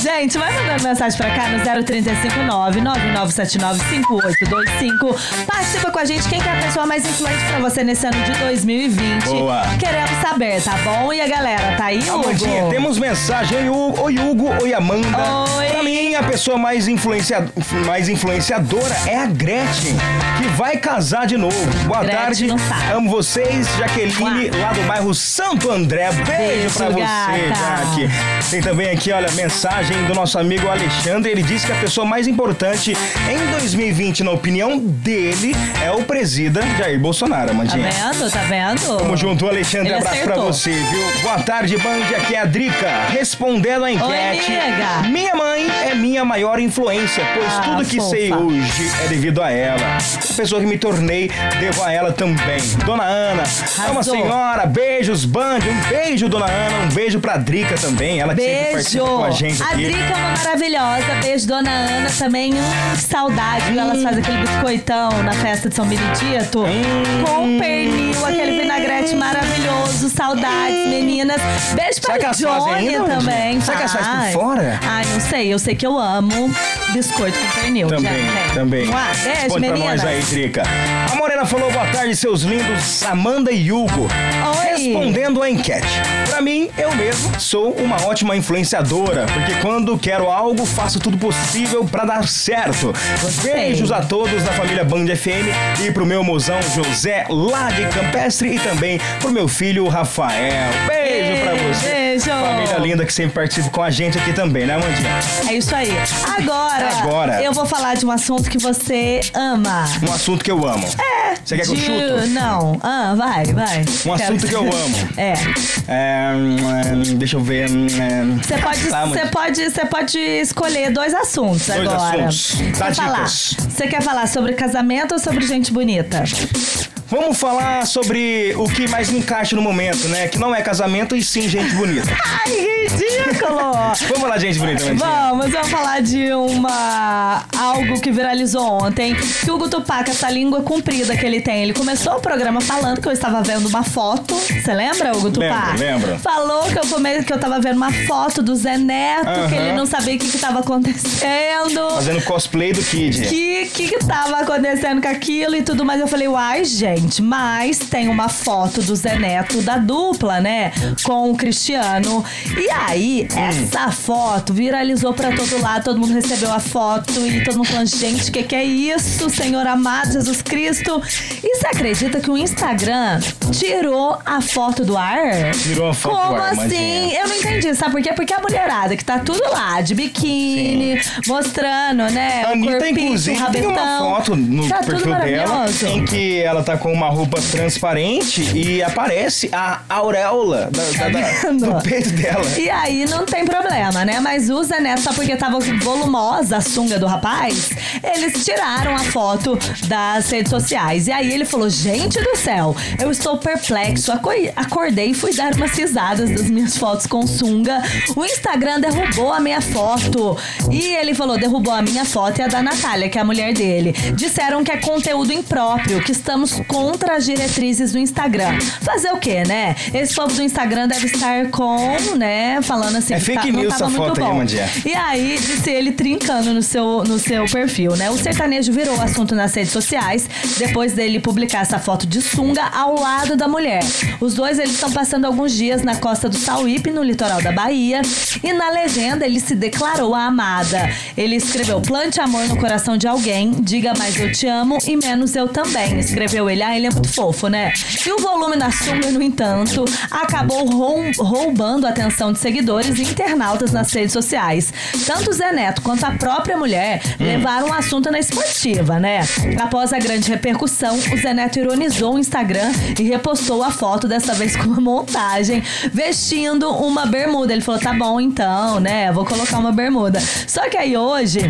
Gente, vai mandando mensagem pra cá no 0359 9979 5825. Participa com a gente quem que é a pessoa mais influente pra você nesse ano de 2020. Boa. Queremos saber, tá bom? E a galera, tá aí, Hugo? Amandinha, temos mensagem. Oi, Hugo. Oi, Amanda. Oi. Pra mim, a pessoa mais, influencia... mais influenciadora é a Gretchen, que vai casar de novo. Boa Gretchen tarde. Amo vocês. Jaqueline, lá do bairro Santo André. Beijo, Beijo, pra você, gata. Jaque. Tem também aqui, olha, mensagem do nosso amigo Alexandre. Ele disse que a pessoa mais importante em 2020, na opinião dele, é o presida Jair Bolsonaro, Tá Amandinha. vendo? Tá vendo? Tamo junto, Alexandre. Ele abraço pra acertou. você, viu? Boa tarde, Band. Aqui é a Drica. Respondendo a enquete. nega. minha mãe é minha maior influência, pois Ah, tudo que fofa. sei hoje é devido a ela. A pessoa que me tornei, devo a ela também. Dona Ana, é uma Arrasou. senhora. Beijos, Band. Um beijo, Dona Ana. Um beijo pra Drica também. Ela que sempre Beijo! participa com a gente A Drica é uma maravilhosa. Beijo, dona Ana também. Hum, que saudade. viu? Elas fazem aquele biscoitão na festa de São Benedito. Com pernil, aquele vinagrete maravilhoso. Saudades, meninas. Beijo pra Será Mandinha? também. Será que elas fazem por fora? Ai, não sei. Eu sei que eu amo biscoito com pernil. Também, já, também. Lá, beijo, Responde pra meninas. nós aí, Drica. A Morena falou boa tarde, seus lindos Amanda e Hugo. Oi. Respondendo a enquete. Pra mim, eu mesmo sou uma ótima influenciadora, porque quando quero algo, faço tudo possível pra dar certo. Beijos a todos da família Band FM e pro meu mozão José, lá de Campestre, e também pro meu filho Rafael. Beijo pra você. Beijo. Família linda que sempre participa com a gente aqui também, né, Amandinha? É isso aí. Agora, Agora. eu vou falar de um assunto que você ama. Um assunto que eu amo. É. Você quer que eu De- chuto? Não. Ah, vai, vai. Um assunto que eu amo. É. É, deixa eu ver. hum, Você pode, tá, você pode, você pode escolher dois assuntos Dois agora. assuntos. Você Dá quer falar? Você quer falar sobre casamento ou sobre gente bonita? Vamos falar sobre o que mais encaixa no momento, né? Que não é casamento e sim gente bonita. Ai, ridículo! Vamos lá, gente bonita, Mandinha. Vamos, vamos falar de uma algo que viralizou ontem. Que o Hugo Tupac, essa língua comprida que ele tem. Ele começou o programa falando que eu estava vendo uma foto. Você lembra, Hugo Tupac? Lembro, lembro. Falou que eu, come... que eu tava vendo uma foto do Zé Neto, que Aham. ele não sabia o que, que tava acontecendo. Fazendo cosplay do Kid. que que que tava acontecendo com aquilo e tudo mais. Eu falei, uai, gente, mas tem uma foto do Zé Neto da dupla, né? Com o Cristiano. E aí, essa foto viralizou pra todo lado, todo mundo recebeu a foto e todo mundo falando, gente, o que, que é isso, Senhor amado Jesus Cristo? E você acredita que o Instagram tirou a foto do ar? Tirou a foto do Como ar, assim? Mandinha. Eu não entendi, sabe por quê? Porque a mulherada que tá tudo lá, de biquíni, mostrando, né? A o Anitta, corpinho, inclusive, o tem uma foto no tá perfil dela em que ela tá com uma roupa transparente e aparece a auréola da- da- da- do peito dela. E aí não tem problema, né? Mas Neto, só porque tava volumosa a sunga do rapaz, Eles tiraram a foto das redes sociais. E aí ele falou: Gente do céu, eu estou perplexo. Aco- Acordei e fui dar umas risadas das minhas fotos com sunga. O Instagram derrubou a minha foto. E ele falou: derrubou a minha foto e a da Natália, que é a mulher dele. Disseram que é conteúdo impróprio, que estamos contra as diretrizes do Instagram. Fazer o quê, né? Esse povo do Instagram deve estar com, né, falando assim. É que fake não news tava essa muito foto aí. E aí, disse ele trincando no seu, no seu perfil, né? O sertanejo virou assunto nas redes sociais depois dele publicar essa foto de sunga ao lado da mulher. Os dois, eles estão passando alguns dias na costa do Sauípe, no litoral da Bahia. E na legenda, ele se declarou a amada. Ele escreveu, plante amor no coração de alguém, diga mais eu te amo e menos eu também. Escreveu ele, ah, ele é muito fofo, né? E o volume na sunga, no entanto, acabou roubando a atenção de seguidores e internautas nas redes sociais. Tanto o Zé Neto quanto a própria mulher levaram o assunto na esportiva, né? Após a grande repercussão, o Zé Neto ironizou o Instagram e repostou a foto, dessa vez com uma montagem, vestindo uma bermuda. Ele falou: tá bom então, né? Vou colocar uma bermuda. Só que aí hoje,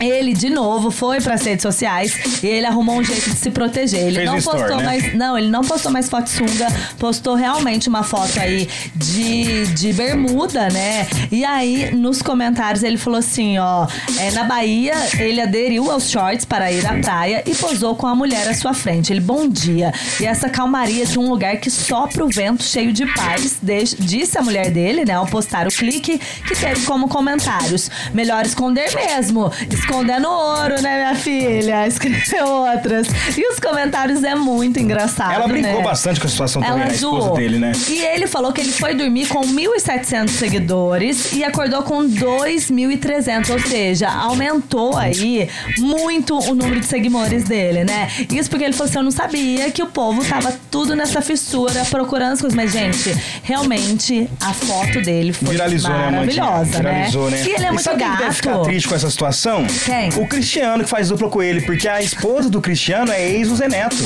ele de novo foi pras redes sociais e ele arrumou um jeito de se proteger. Ele Fez não postou né? mais não, ele não postou mais foto sunga, postou realmente uma foto aí de, de bermuda, né? E aí, nos comentários, ele falou assim, ó, é, na Bahia, ele aderiu aos shorts para ir à praia e posou com a mulher à sua frente. Ele, bom dia. E essa calmaria de um lugar que sopra o vento cheio de paz, disse a mulher dele, né, ao postar o clique, que teve como comentários, melhor esconder mesmo, escondendo ouro, né, minha filha? Escreveu outras. E os comentários é muito engraçado, Ela brincou né? bastante com a situação também, Ela a esposa zoou. dele, né? E ele falou que ele foi dormir com 1.700 seguidores e acordou com 2.300, ou seja, aumentou aí muito o número de seguidores dele, né? Isso porque ele falou assim: eu não sabia que o povo tava tudo nessa fissura procurando as coisas. Mas, gente, realmente a foto dele foi Viralizou, né, maravilhosa, né? Viralizou, né? E ele é muito sabe quem deve ficar gato. triste com essa situação? Quem? O Cristiano, que faz dupla com ele, porque a esposa do Cristiano é ex do Zé Neto.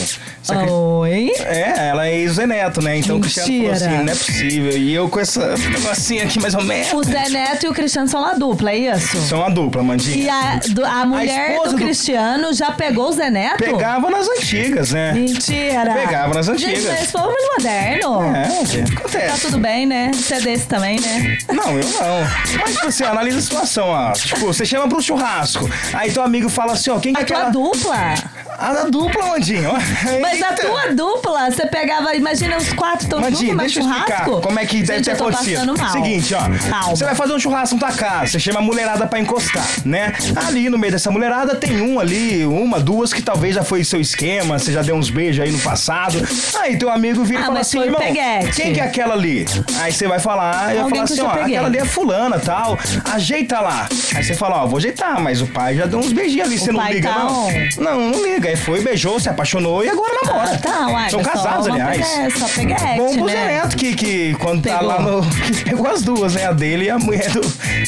Oi? É, ela é ex do Zé Neto, né? Então o Cristiano falou Mentira. assim, não é possível. E eu com essa negocinho aqui, mais ou menos. O Zé Neto e o Cristiano são uma dupla, é isso? São uma dupla, Mandinha. E a, do- a mulher esposa do do- Cristiano já pegou o Zé Neto? Pegava nas antigas, né? Mentira! Pegava nas Gente, antigas. mas esse povo é moderno. É, gente, Tá acontece. tudo bem, né? Você é desse também, né? Não, eu não. Mas, tipo assim, analisa a situação, ó. Tipo, você chama pro churrasco. Aí teu amigo fala assim, ó, quem que é A aquela... dupla. A da dupla, Mandinho. Mas a Eita. tua dupla, você pegava, imagina os quatro estão juntos, mas eu churrasco. como é que deve Gente, ter eu tô acontecido. Seguinte, ó. Calma. Você vai fazer um churrasco na tua casa, você chama a mulherada pra encostar, né? Ali no meio dessa mulherada tem um ali, uma, duas que talvez já foi seu esquema, você já deu uns beijos aí no passado. Aí teu amigo vira Ah, e fala assim, irmão, peguete. quem que é aquela ali? Aí você vai falar, e falar que assim, eu ó, peguei. aquela ali é fulana, tal. Ajeita lá. Aí você fala, ó, vou ajeitar, mas o pai já deu uns beijinhos ali, você não liga tá não? on. Não, não liga. Aí foi, beijou, se apaixonou e agora namora. Ah, tá, uai, São mas casados, aliás. pegue- só peguete, Bom né? Neto, que, que quando tá Pegou. lá no. Pegou as duas, né? A dele e a mulher do,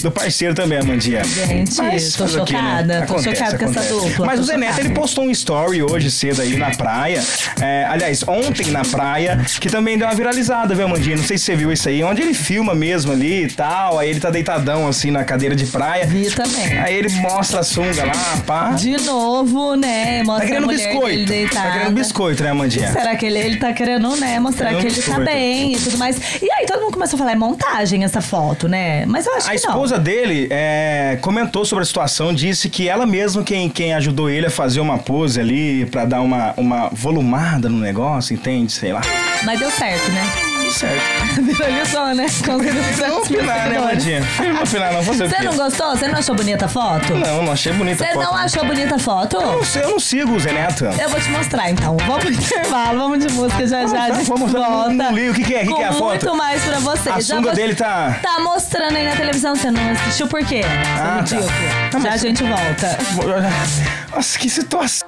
do parceiro também, Amandinha. Gente, tô fazer o quê, né? chocada, tô Acontece, chocada com essa acontece. dupla, Mas o Zé Neto, chocada. ele postou um story hoje cedo aí na praia. É, aliás, ontem na praia, que também deu uma viralizada, viu, Amandinha? Não sei se você viu isso aí, onde ele filma mesmo ali e tal. Aí ele tá deitadão assim na cadeira de praia. Vi também. Aí ele mostra a sunga lá, pá. De novo, né? Mostra Tá querendo a biscoito. Tá querendo biscoito, né, Amandinha? Será que ele, ele tá querendo, né, mostrar que ele tá biscoito. bem e tudo mais. E aí todo mundo começou a falar, é montagem essa foto, né? Mas eu acho A que esposa dele é, comentou sobre a situação, disse que ela mesma quem, quem ajudou ele a fazer uma pose ali pra dar uma, uma volumada no negócio, entende? Sei lá. não. Mas deu certo, né? Certo. Viralizou, né? Vamos opinar, né, Mandinha? Vamos opinar, não Você não gostou? Você não achou bonita a foto? Não, não achei bonita a Você foto. não achou bonita a foto? Eu não sei, eu não sigo Zé Neto. Eu vou te mostrar então. Vamos pro intervalo, vamos de música já já. A gente Vamos, vamos, volta. não li. O que que é? O que que é a foto? muito mais pra você. A Já sunga vou- dele tá- Tá mostrando aí na televisão. Você não assistiu por quê? Ah, tá. Tá, já mas- a gente volta. Nossa, que situação.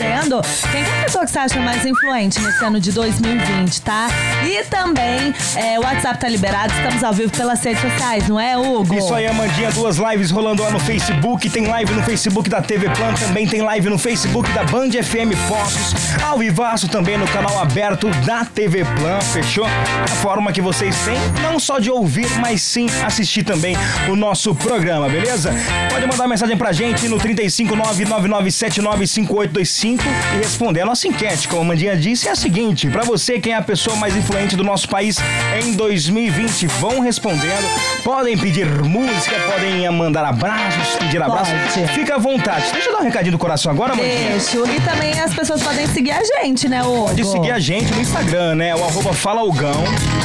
Respondendo quem é a pessoa que você acha mais influente nesse ano de 2020, tá? E também é, o WhatsApp tá liberado, estamos ao vivo pelas redes sociais, não é, Hugo? Isso aí, Amandinha, duas lives rolando lá no Facebook. Tem live no Facebook da TV Plan, também tem live no Facebook da Band FM Poços. Ao vivaço também no canal aberto da TV Plan, fechou? A forma que vocês têm, não só de ouvir, mas sim assistir também o nosso programa, beleza? Pode mandar mensagem pra gente no 35999795825 e responder a nossa enquete. Como a Amandinha disse, é a seguinte: pra você, quem é a pessoa mais influente do nosso país em 2020? Vão respondendo. Podem pedir música, podem mandar abraços, pedir abraços. Fica à vontade. Deixa eu dar um recadinho do coração agora, Amandinha. Deixo. E também as pessoas podem seguir a gente, né, Hugo? Pode seguir a gente no Instagram, né? O arroba Falaugão.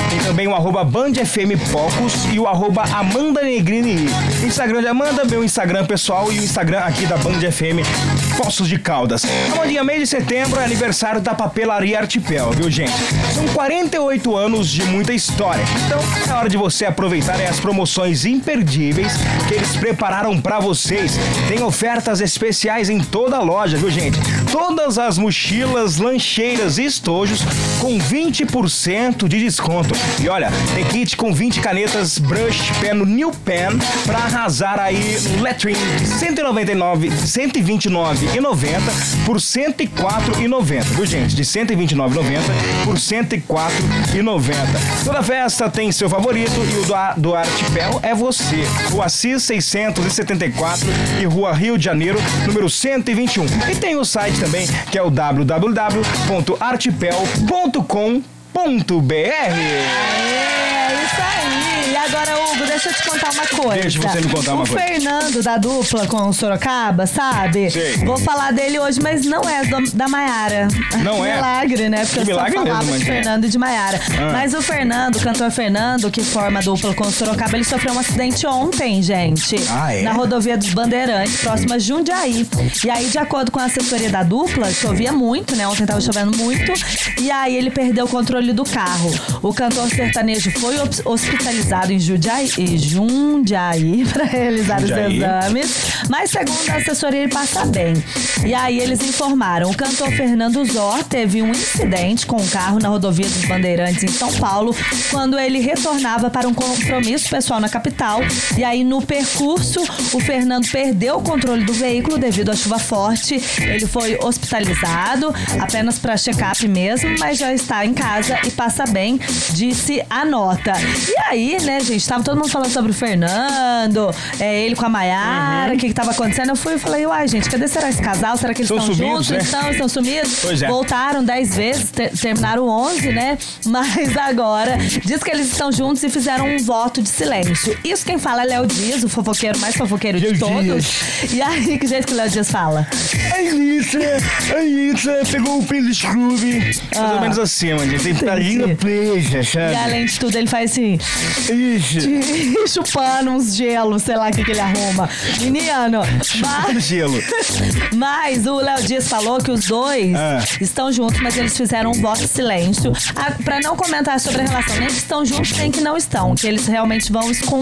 Tem também o arroba Band FM Pocos e o arroba Amanda Negrini. Instagram de Amanda, meu Instagram pessoal e o Instagram aqui da Band FM Poços de Caldas. Amanhã, mês de setembro, é aniversário da papelaria Artipel, viu, gente? São 48 anos de muita história. Então, é hora de você aproveitar as promoções imperdíveis que eles prepararam para vocês. Tem ofertas especiais em toda a loja, viu, gente? Todas as mochilas, lancheiras e estojos com 20% de desconto. E olha, tem kit com 20 canetas brush pen New Pen para arrasar aí latrine 199, 129 119,90 por 104,90. Viu, gente? De 129,90 por 104,90. Toda festa tem seu favorito e o do, a, do Artipel é você. Rua Cis 674 e Rua Rio de Janeiro, número 121. E tem o site também, que é o www.artipel.com.br. É isso aí. E agora, Hugo, deixa eu te contar uma coisa. Deixa você me contar uma o coisa. Fernando da dupla com o Sorocaba, sabe? Sei. Vou falar dele hoje, mas não é do- da Maiara. Não Que é? Milagre, né? Porque Que eu só falava mesmo, de. Fernando e de Maiara. Ah. Mas o Fernando, o cantor Fernando, que forma a dupla com o Sorocaba, ele sofreu um acidente ontem, gente. Ah, é? Na rodovia dos Bandeirantes, próxima a Jundiaí. E aí, de acordo com a assessoria da dupla, chovia muito, né? Ontem tava chovendo muito. E aí ele perdeu o controle do carro. O cantor sertanejo foi hos- hospitalizado em Jundiaí, Jundiaí para realizar Jundiaí. os exames. Mas segundo a assessoria, ele passa bem. E aí eles informaram: o cantor Fernando Zor teve um incidente com o carro na rodovia dos Bandeirantes em São Paulo, quando ele retornava para um compromisso pessoal na capital. E aí, no percurso, o Fernando perdeu o controle do veículo devido à chuva forte. Ele foi hospitalizado apenas para check-up mesmo, mas já está em casa e passa bem, disse a nota. E aí, né, gente, tava todo mundo falando sobre o Fernando, é, ele com a Maiara, o que que tava acontecendo. Eu fui e falei, uai, gente, cadê será esse casal? Será que eles Estão juntos? né? Estão, estão sumidos? Pois é. Voltaram 10 vezes, ter- terminaram 11, né? Mas agora diz que eles estão juntos e fizeram um voto de silêncio. Isso quem fala é Léo Dias, o fofoqueiro mais fofoqueiro de todos. Dias. E aí, que jeito que o Léo Dias fala? A Anitta, a Anitta pegou o pelo. Mais Ah. ou menos assim, Amandinha. Tem pralinha presa, E sabe? além de tudo, ele faz assim, Isso. chupando uns gelos, sei lá o que, que ele arruma. Menino, Chupando mas, gelo. mas o Léo Dias falou que os dois Ah. estão juntos, mas eles fizeram um voto de silêncio ah, pra não comentar sobre a relação, nem que estão juntos, nem que não estão, que eles realmente vão esconder.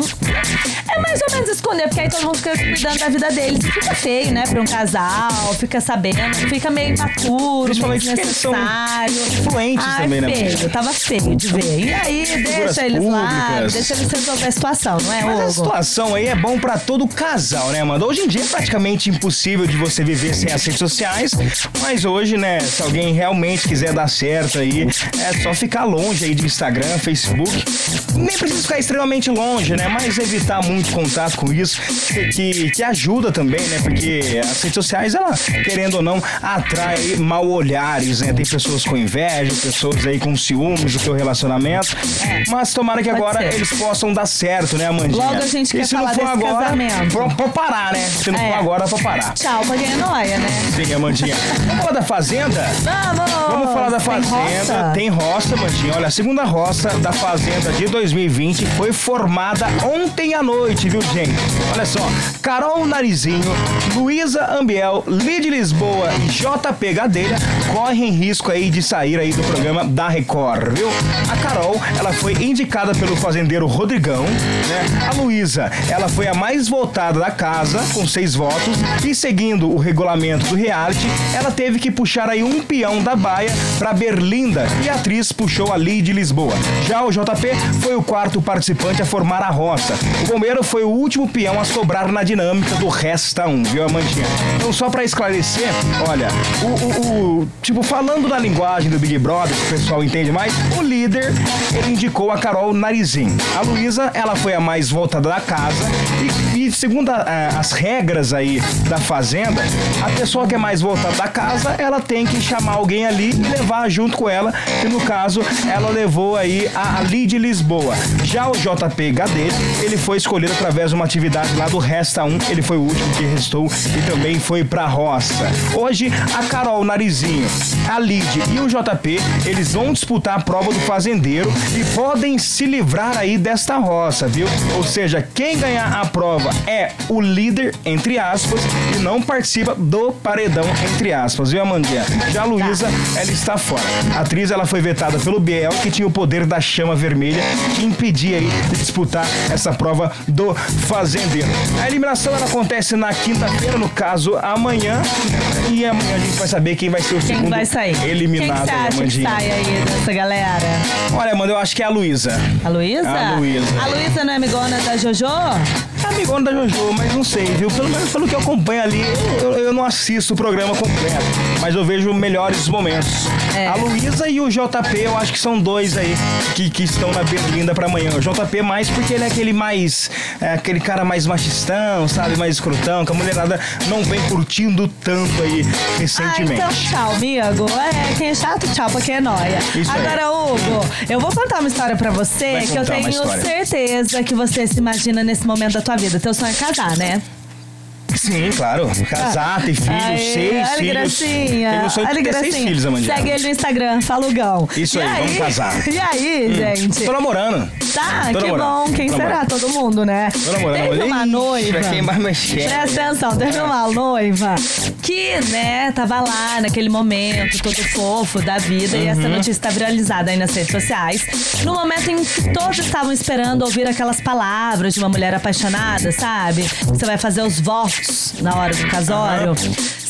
É mais ou menos esconder, porque aí todo mundo fica cuidando da vida deles. Fica feio, né, pra um casal, fica sabendo, fica meio imaturo, meio Principalmente são desnecessário. influentes Ai, também, né, feio, tava feio de ver. E aí, deixa eles públicas. deixa eles resolver a situação, não é, Mas a situação aí é bom pra todo casal, né, Amanda? Hoje em dia é praticamente impossível de você viver sem as redes sociais, mas hoje, né, se alguém realmente quiser dar certo aí, é só ficar longe aí de Instagram, Facebook. Nem precisa ficar extremamente longe, né, mas evitar muito contato com isso, que, que, ajuda também, né, porque as redes sociais, ela, querendo ou não, atrai mal olhares, né, tem pessoas com inveja, pessoas aí com ciúmes do teu relacionamento, mas tomara que Pode agora ser. eles possam dar certo, né, Amandinha? Logo a gente e quer se não falar for desse agora, casamento. Pra, pra parar, né? Se não É. for agora, pra parar. Tchau pra é nóia, né? Sim, Amandinha. Vamos falar da Fazenda? Vamos! Vamos falar da Fazenda. Tem roça, Mandinha. Olha, a segunda roça da Fazenda de 2020 foi formada ontem à noite, viu, gente? Olha só. Carol Narizinho, Luísa Ambiel, Lid Lisboa e JP Gadelha correm risco aí de sair aí do programa da Record, viu? A Carol, ela foi indicada votada pelo fazendeiro Rodrigão, né? A Luísa, ela foi a mais votada da casa, com seis votos, e seguindo o regulamento do reality, ela teve que puxar aí um peão da baia para Berlinda e a atriz puxou a Lee de Lisboa. Já o JP foi o quarto participante a formar a roça. O bombeiro foi o último peão a sobrar na dinâmica do Resta 1, viu, Amandinha? Então, só para esclarecer, olha, o, o, o, tipo, falando na linguagem do Big Brother, que o pessoal entende mais, o líder, ele indicou a Carol Narizinho. A Luísa, ela foi a mais votada da casa e, e segundo a, a, as regras aí da Fazenda, a pessoa que é mais votada da casa, ela tem que chamar alguém ali e levar junto com ela, que no caso, ela levou aí a, a Lid Lisboa. Já o JP Gadelho, ele foi escolhido através de uma atividade lá do Resta 1, ele foi o último que restou e também foi pra roça. Hoje, a Carol Narizinho, a Lid e o JP, eles vão disputar a prova do fazendeiro e podem se livrar aí desta roça, viu? Ou seja, quem ganhar a prova é o líder, entre aspas, e não participa do paredão, entre aspas, viu, Amandinha? Já a Luísa, ela está fora. A atriz, ela foi vetada pelo Biel, que tinha o poder da chama vermelha, que impedia aí de disputar essa prova do fazendeiro. A eliminação, ela acontece na quinta-feira, no caso, amanhã, e amanhã a gente vai saber quem vai ser o Quem segundo vai sair? eliminado, Quem acha que sai aí dessa galera? Olha, Amanda, eu acho que é a Luísa. A Luísa? A Luísa. A Luísa não é amigona da Jojo? É amigona da Jojo, mas não sei, viu? Pelo menos pelo que eu acompanho ali, eu, eu não assisto o programa completo, mas eu vejo melhores momentos. É. A Luísa e o JP, eu acho que são dois aí que, que estão na berlinda pra amanhã. O JP mais porque ele é aquele mais. É, aquele cara mais machistão, sabe? Mais escrotão, que a mulherada não vem curtindo tanto aí Ah, recentemente. então tchau, amigo. É, quem é chato, tchau pra quem é nóia. Isso aí. Agora, Hugo, eu vou contar uma história pra você Vai que eu tenho certeza que você se imagina nesse momento da tua vida. Teu sonho é casar, né? Sim, claro. Casar, ter filhos, Aê, seis olha filhos. gracinha. Tenho o sonho de olha ter seis filhos, Amandinha. Segue ele no Instagram, Falugão. Isso E aí, vamos casar. Hum. E aí, gente? Tô namorando. Tá, Tô que namorando. bom. Quem Tô será? namorando. Todo mundo, né? Tô namorando. Teve uma noiva. Presta atenção, teve uma noiva que, né, tava lá naquele momento todo fofo da vida e essa Uhum. notícia tá viralizada aí nas redes sociais. No momento em que todos estavam esperando ouvir aquelas palavras de uma mulher apaixonada, sabe? Você vai fazer os votos na hora do casório.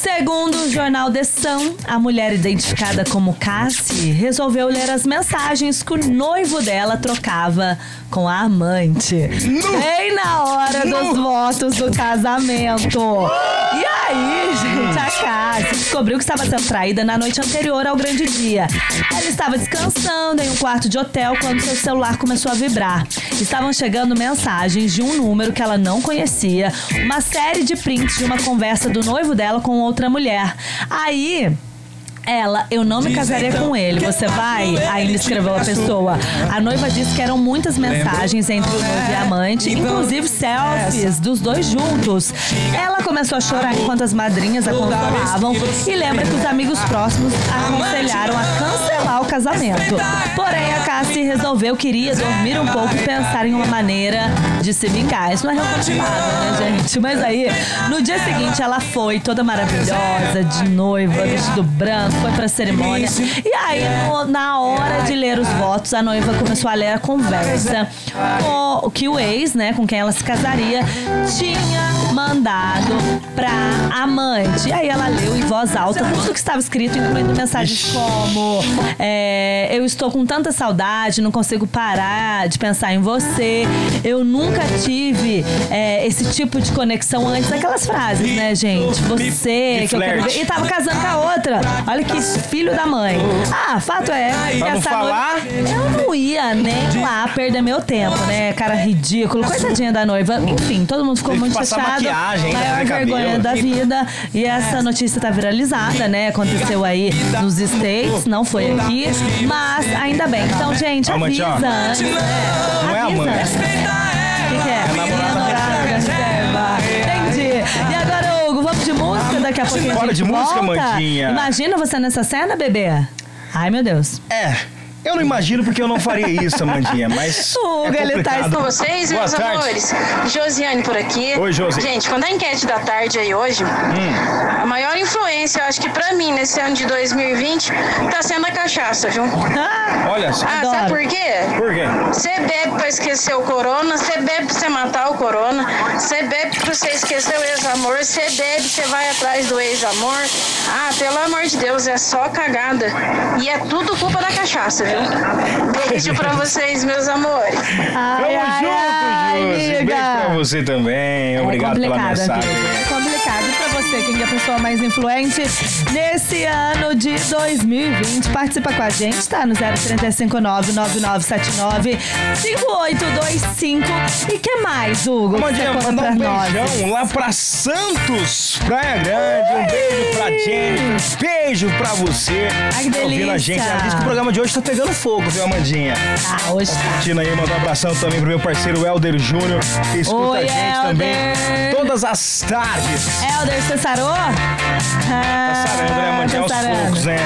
Segundo o jornal The Sun, a mulher identificada como Cassie resolveu ler as mensagens que o noivo dela trocava com a amante. Bem na hora dos votos do casamento. E aí, gente, a Cassie descobriu que estava sendo traída na noite anterior ao grande dia. Ela estava descansando em um quarto de hotel quando seu celular começou a vibrar. Estavam chegando mensagens de um número que ela não conhecia, uma série de prints de uma conversa do noivo dela com outra mulher. Aí. Ela, eu não me casaria com ele. Você vai? Aí me escreveu a pessoa. A noiva disse que eram muitas mensagens entre o noivo e a amante, inclusive selfies dos dois juntos. Ela começou a chorar enquanto as madrinhas a consolavam e lembra que os amigos próximos aconselharam a cancelar o casamento. Porém, a Cassie resolveu que iria dormir um pouco e pensar em uma maneira de se vingar. Isso não é reconciliável, né, gente? Mas aí, no dia seguinte, ela foi toda maravilhosa, de noiva, vestido branco, foi pra cerimônia. E aí, no- na hora de ler os votos, a noiva começou a ler a conversa com, que o ex, né, com quem ela se casaria, tinha mandado pra amante. E aí ela leu em voz alta tudo que estava escrito, incluindo mensagens como é, eu estou com tanta saudade, não consigo parar de pensar em você. Eu nunca tive é, esse tipo de conexão antes. Aquelas frases, né, gente? Você, que eu quero ver. E tava casando com a outra. Olha que filho da mãe. Ah, fato é. Pra não essa falar? noiva- eu não ia nem lá perder meu tempo, né? Cara ridículo. Coitadinha da noiva. Enfim, todo mundo ficou que muito chateado. maquiagem, Maior vergonha da vida. E essa notícia tá viralizada, né? Aconteceu aí nos States, não foi aqui. Mas ainda bem. Então, gente, avisa né? Não é. Música? Daqui a pouquinho a Bora gente de música. Mandinha. Imagina você nessa cena, bebê. Ai, meu Deus. É. Eu não imagino porque eu não faria isso, Amandinha, mas. O é ele tá. Com vocês, Boa meus tarde. amores. Josiane por aqui. Oi, Josi. Gente, quando a enquete da tarde aí hoje, Hum. a maior influência, eu acho que pra mim, nesse ano de 2020, tá sendo a cachaça, viu? Ah, Olha só. Ah, Adoro. sabe por quê? Por quê? Você bebe pra esquecer o corona, você bebe pra você matar o corona, você bebe pra você esquecer o ex-amor, você bebe, você vai atrás do ex-amor. Ah, pelo amor de Deus, é só cagada. E é tudo culpa da cachaça, viu? Beijo pra vocês, meus amores. ai, Tamo ai, junto, ai. Beijo pra você também. Obrigado é pela mensagem. É complicado. Você, quem é a pessoa mais influente nesse ano de 2020? Participa com a gente, tá? No 0359-9979-5825. E que mais, Hugo? conta mandar um nós? beijão lá pra Santos, Praia Grande. Um beijo pra Jennifer. Beijo pra você. Ai, que Tá ouvindo a delícia. gente. Ela disse que o programa de hoje tá pegando fogo, viu, Amandinha? Ah, hoje tá. Curtindo aí, mandar um abração também pro meu parceiro Helder Júnior, que escuta Oi, a gente Helder. também todas as tardes. Helder, você sarou? Tá Ah, sarando, né, Amandinha? tá Aos sarando. poucos, né?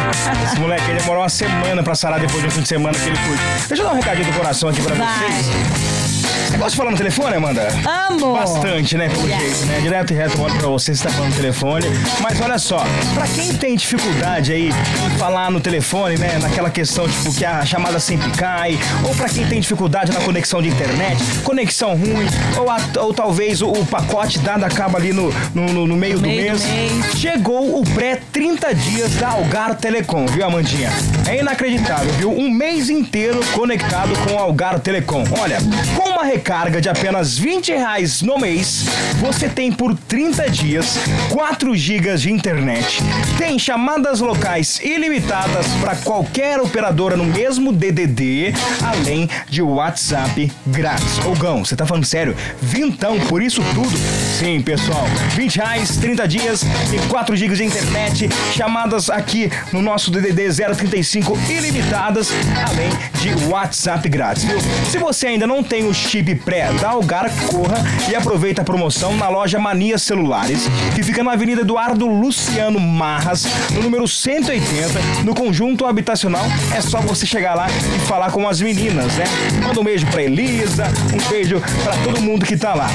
Esse moleque, ele demorou uma semana pra sarar depois de um fim de semana que ele curte. Deixa eu dar um recadinho do coração aqui pra Vai. vocês. Você gosta de falar no telefone, Amanda? Amo! Bastante, né? Pelo Yeah. jeito, né? Direto e reto, olha pra você, você tá falando no telefone. Mas olha só, pra quem tem dificuldade aí em falar no telefone, né? Naquela questão, tipo, que a chamada sempre cai, ou pra quem tem dificuldade na conexão de internet, conexão ruim, ou, a- ou talvez o, o pacote dado acaba ali no, no, no- no meio, do, meio do mês. mês. Chegou o pré-30 dias da Algar Telecom, viu, Amandinha? É inacreditável, viu? Um mês inteiro conectado com a Algar Telecom. Olha, com uma recarga de apenas 20 reais no mês, você tem por 30 dias 4 gigas de internet. Tem chamadas locais ilimitadas para qualquer operadora no mesmo DDD, além de WhatsApp grátis. Ô Gão, você tá falando sério? Vintão por isso tudo? Sim, pessoal. 20 reais, 30 dias e 4 gigas de internet. Chamadas aqui no nosso DDD 035 ilimitadas, além de WhatsApp grátis, viu? Se você ainda não tem o chip pré da Algar, corra e aproveita a promoção na loja Mania Celulares, que fica na Avenida Eduardo Luciano Marras, no número 180, no conjunto habitacional. É só você chegar lá e falar com as meninas, né? Manda um beijo pra Elisa, um beijo pra todo mundo que tá lá.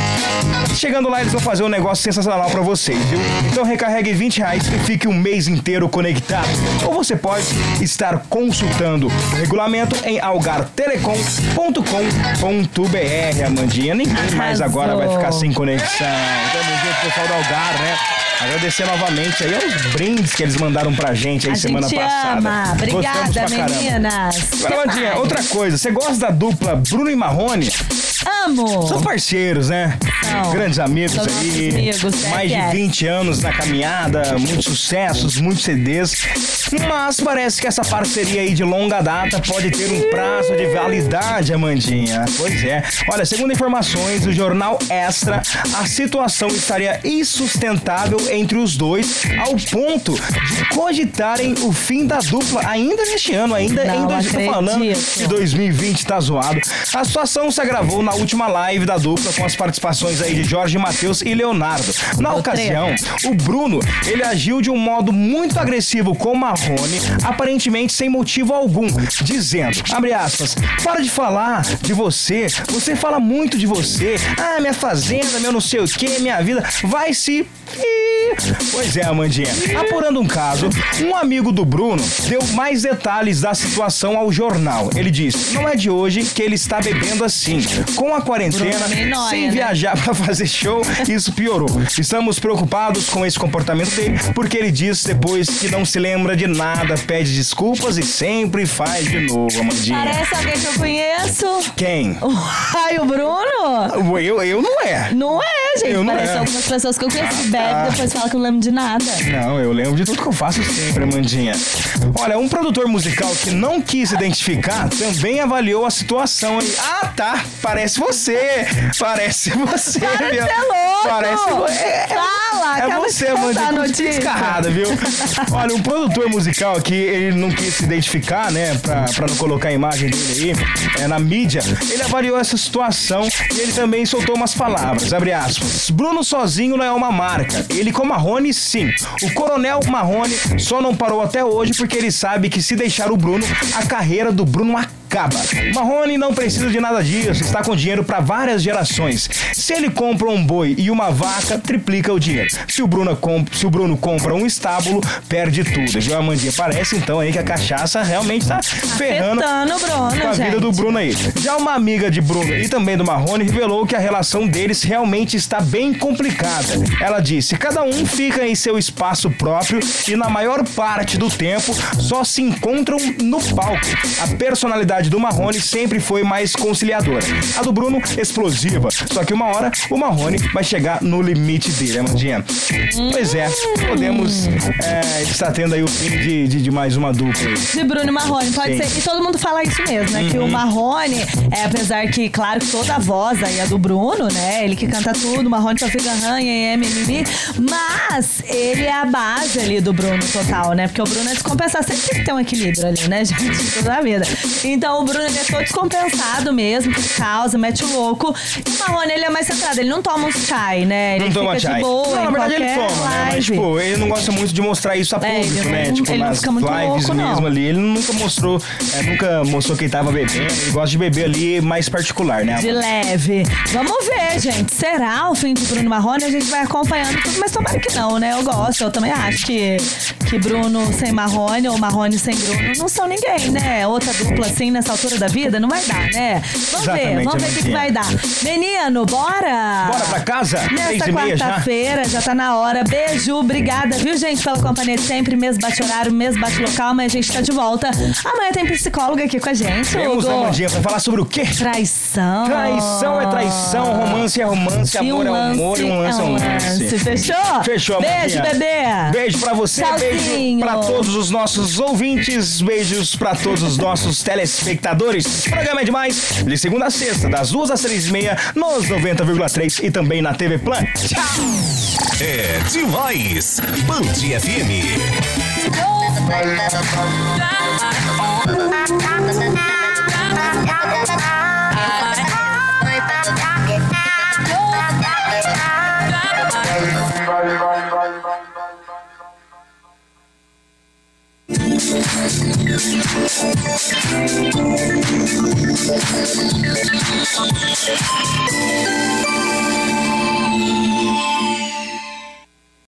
Chegando lá, eles vão fazer um negócio sensacional pra vocês, viu? Então recarregue 20 reais e fique um mês inteiro conectado. Ou você pode estar consultando o regulamento em algartelecom.com.br, Amandinha. Ninguém mais Arrasou. agora vai ficar sem conexão. Tamo junto, pessoal da Algar, né? Agradecer novamente aí aos brindes que eles mandaram pra gente aí A semana gente passada. ama. Obrigada, meninas. Agora, Amandinha, outra coisa. Você gosta da dupla Bruno e Marrone? Amo! São parceiros, né? São. Grandes amigos São aí. amigos, mais de é. 20 anos na caminhada, muitos sucessos, muitos CDs. Mas parece que essa parceria aí de longa data pode ter um prazo de validade, Amandinha. Pois é. Olha, segundo informações do jornal Extra, a situação estaria insustentável entre os dois ao ponto de cogitarem o fim da dupla ainda neste ano, ainda Não em dois, falando que 2020 tá zoado. A situação se agravou na última live da dupla com as participações aí de Jorge Matheus e Leonardo. Na ocasião, o Bruno, ele agiu de um modo muito agressivo com o Marrone, aparentemente sem motivo algum, dizendo, abre aspas, para de falar de você, você fala muito de você, ah, minha fazenda, meu não sei o que, minha vida, vai se... Pois é, Amandinha. Apurando um caso, um amigo do Bruno deu mais detalhes da situação ao jornal. Ele disse: não é de hoje que ele está bebendo assim. Com a quarentena, Bruno sem né? viajar para fazer show, isso piorou. Estamos preocupados com esse comportamento dele, porque ele diz depois que não se lembra de nada, pede desculpas e sempre faz de novo, Amandinha. Parece alguém que eu conheço. Quem? Ai, o Bruno? Eu, eu não é. Não é, gente. Eu não Parece é. algumas pessoas que eu conheço que bebe tá. e depois fala que eu não lembro de nada. Não, eu lembro de tudo que eu faço sempre, Amandinha. Olha, um produtor musical que não quis se identificar também avaliou a situação aí. Ah, tá. Parece você. Parece você, viu? ser louco! Parece você. É, Fala, é acaba você, Amandinha. a com notícia. Escarrada, viu? Olha, um produtor musical aqui, ele não quis se identificar, né? Pra, pra não colocar a imagem dele aí é, na mídia. Ele avaliou essa situação e ele também soltou umas palavras. Abre aspas. Bruno sozinho não é uma marca. Ele, como Marrone, sim. O Coronel Marrone só não parou até hoje porque ele sabe que se deixar o Bruno, a carreira do Bruno acaba. Marrone não precisa de nada disso, está com dinheiro para várias gerações. Se ele compra um boi e uma vaca, triplica o dinheiro. Se o Bruno, comp se o Bruno compra um estábulo, perde tudo. Viu, Amandinha? Parece então aí que a cachaça realmente tá ferrando Afetando Bruno, com a gente. vida do Bruno aí. Já uma amiga de Bruno e também do Marrone revelou que a relação deles realmente está bem complicada. Ela disse: cada um fica em seu espaço próprio e na maior parte do tempo só se encontram no palco. A personalidade do Marrone sempre foi mais conciliadora. A do Bruno, explosiva. Só que uma hora o Marrone vai chegar no limite dele, Amandinha. Pois é, podemos é, estar tendo aí o fim de, de, de mais uma dupla. De Bruno e Marrone, pode Sim. ser. E todo mundo fala isso mesmo, né? Que o Marrone, é, apesar que, claro, que toda a voz aí é do Bruno, né? Ele que canta tudo, o Marrone só fica ranha e mimimi. Mas ele é a base ali do Bruno total, né? Porque o Bruno é descompensado. Sempre tem que ter um equilíbrio ali, né, gente? Toda a vida. Então o Bruno ele é todo descompensado mesmo, por causa, mete o louco. E o Marrone, ele é mais centrado. Ele não toma um chai, né? Ele não toma chai. boa. não, na verdade ele toma, né? Mas, live. tipo, ele não gosta muito de mostrar isso a É, público, não- né? Tipo, ele não nas fica muito lives louco, não. mesmo ali. Ele nunca mostrou, é, nunca mostrou que ele tava bebendo. Ele gosta de beber ali mais particular, né? De leve. Vamos ver, gente. Será o fim de Bruno Marrone? A gente vai acompanhando tudo, mas tomara que não, né? Eu gosto. Eu também acho que, que Bruno sem Marrone ou Marrone sem Bruno não são ninguém, né? Outra dupla assim nessa altura da vida não vai dar, né? Vamos ver, Exatamente, vamos ver o que, que vai dar. Menino, bora! Bora pra casa? Nesta meia já? quarta-feira, já tá na hora. Beijo, obrigada, viu, gente, pela companhia de sempre. Mês bate horário, mês bate local, amanhã a gente tá de volta. Amanhã tem psicóloga aqui com a gente. Temos, Hugo. Amandinha, pra falar sobre o quê? Traição. Traição é traição, romance é romance, E amor é amor e um lance é um lance. Fechou? Fechou, Beijo, bebê. Beijo pra você, beijo Tchauzinho. pra todos os nossos ouvintes, beijos pra todos os nossos telespectadores. O programa é demais, de segunda a sexta, das duas às três e meia, nos 90,3 e também na TV Plan. Tchau! É demais. Band FM. Thank Thank you.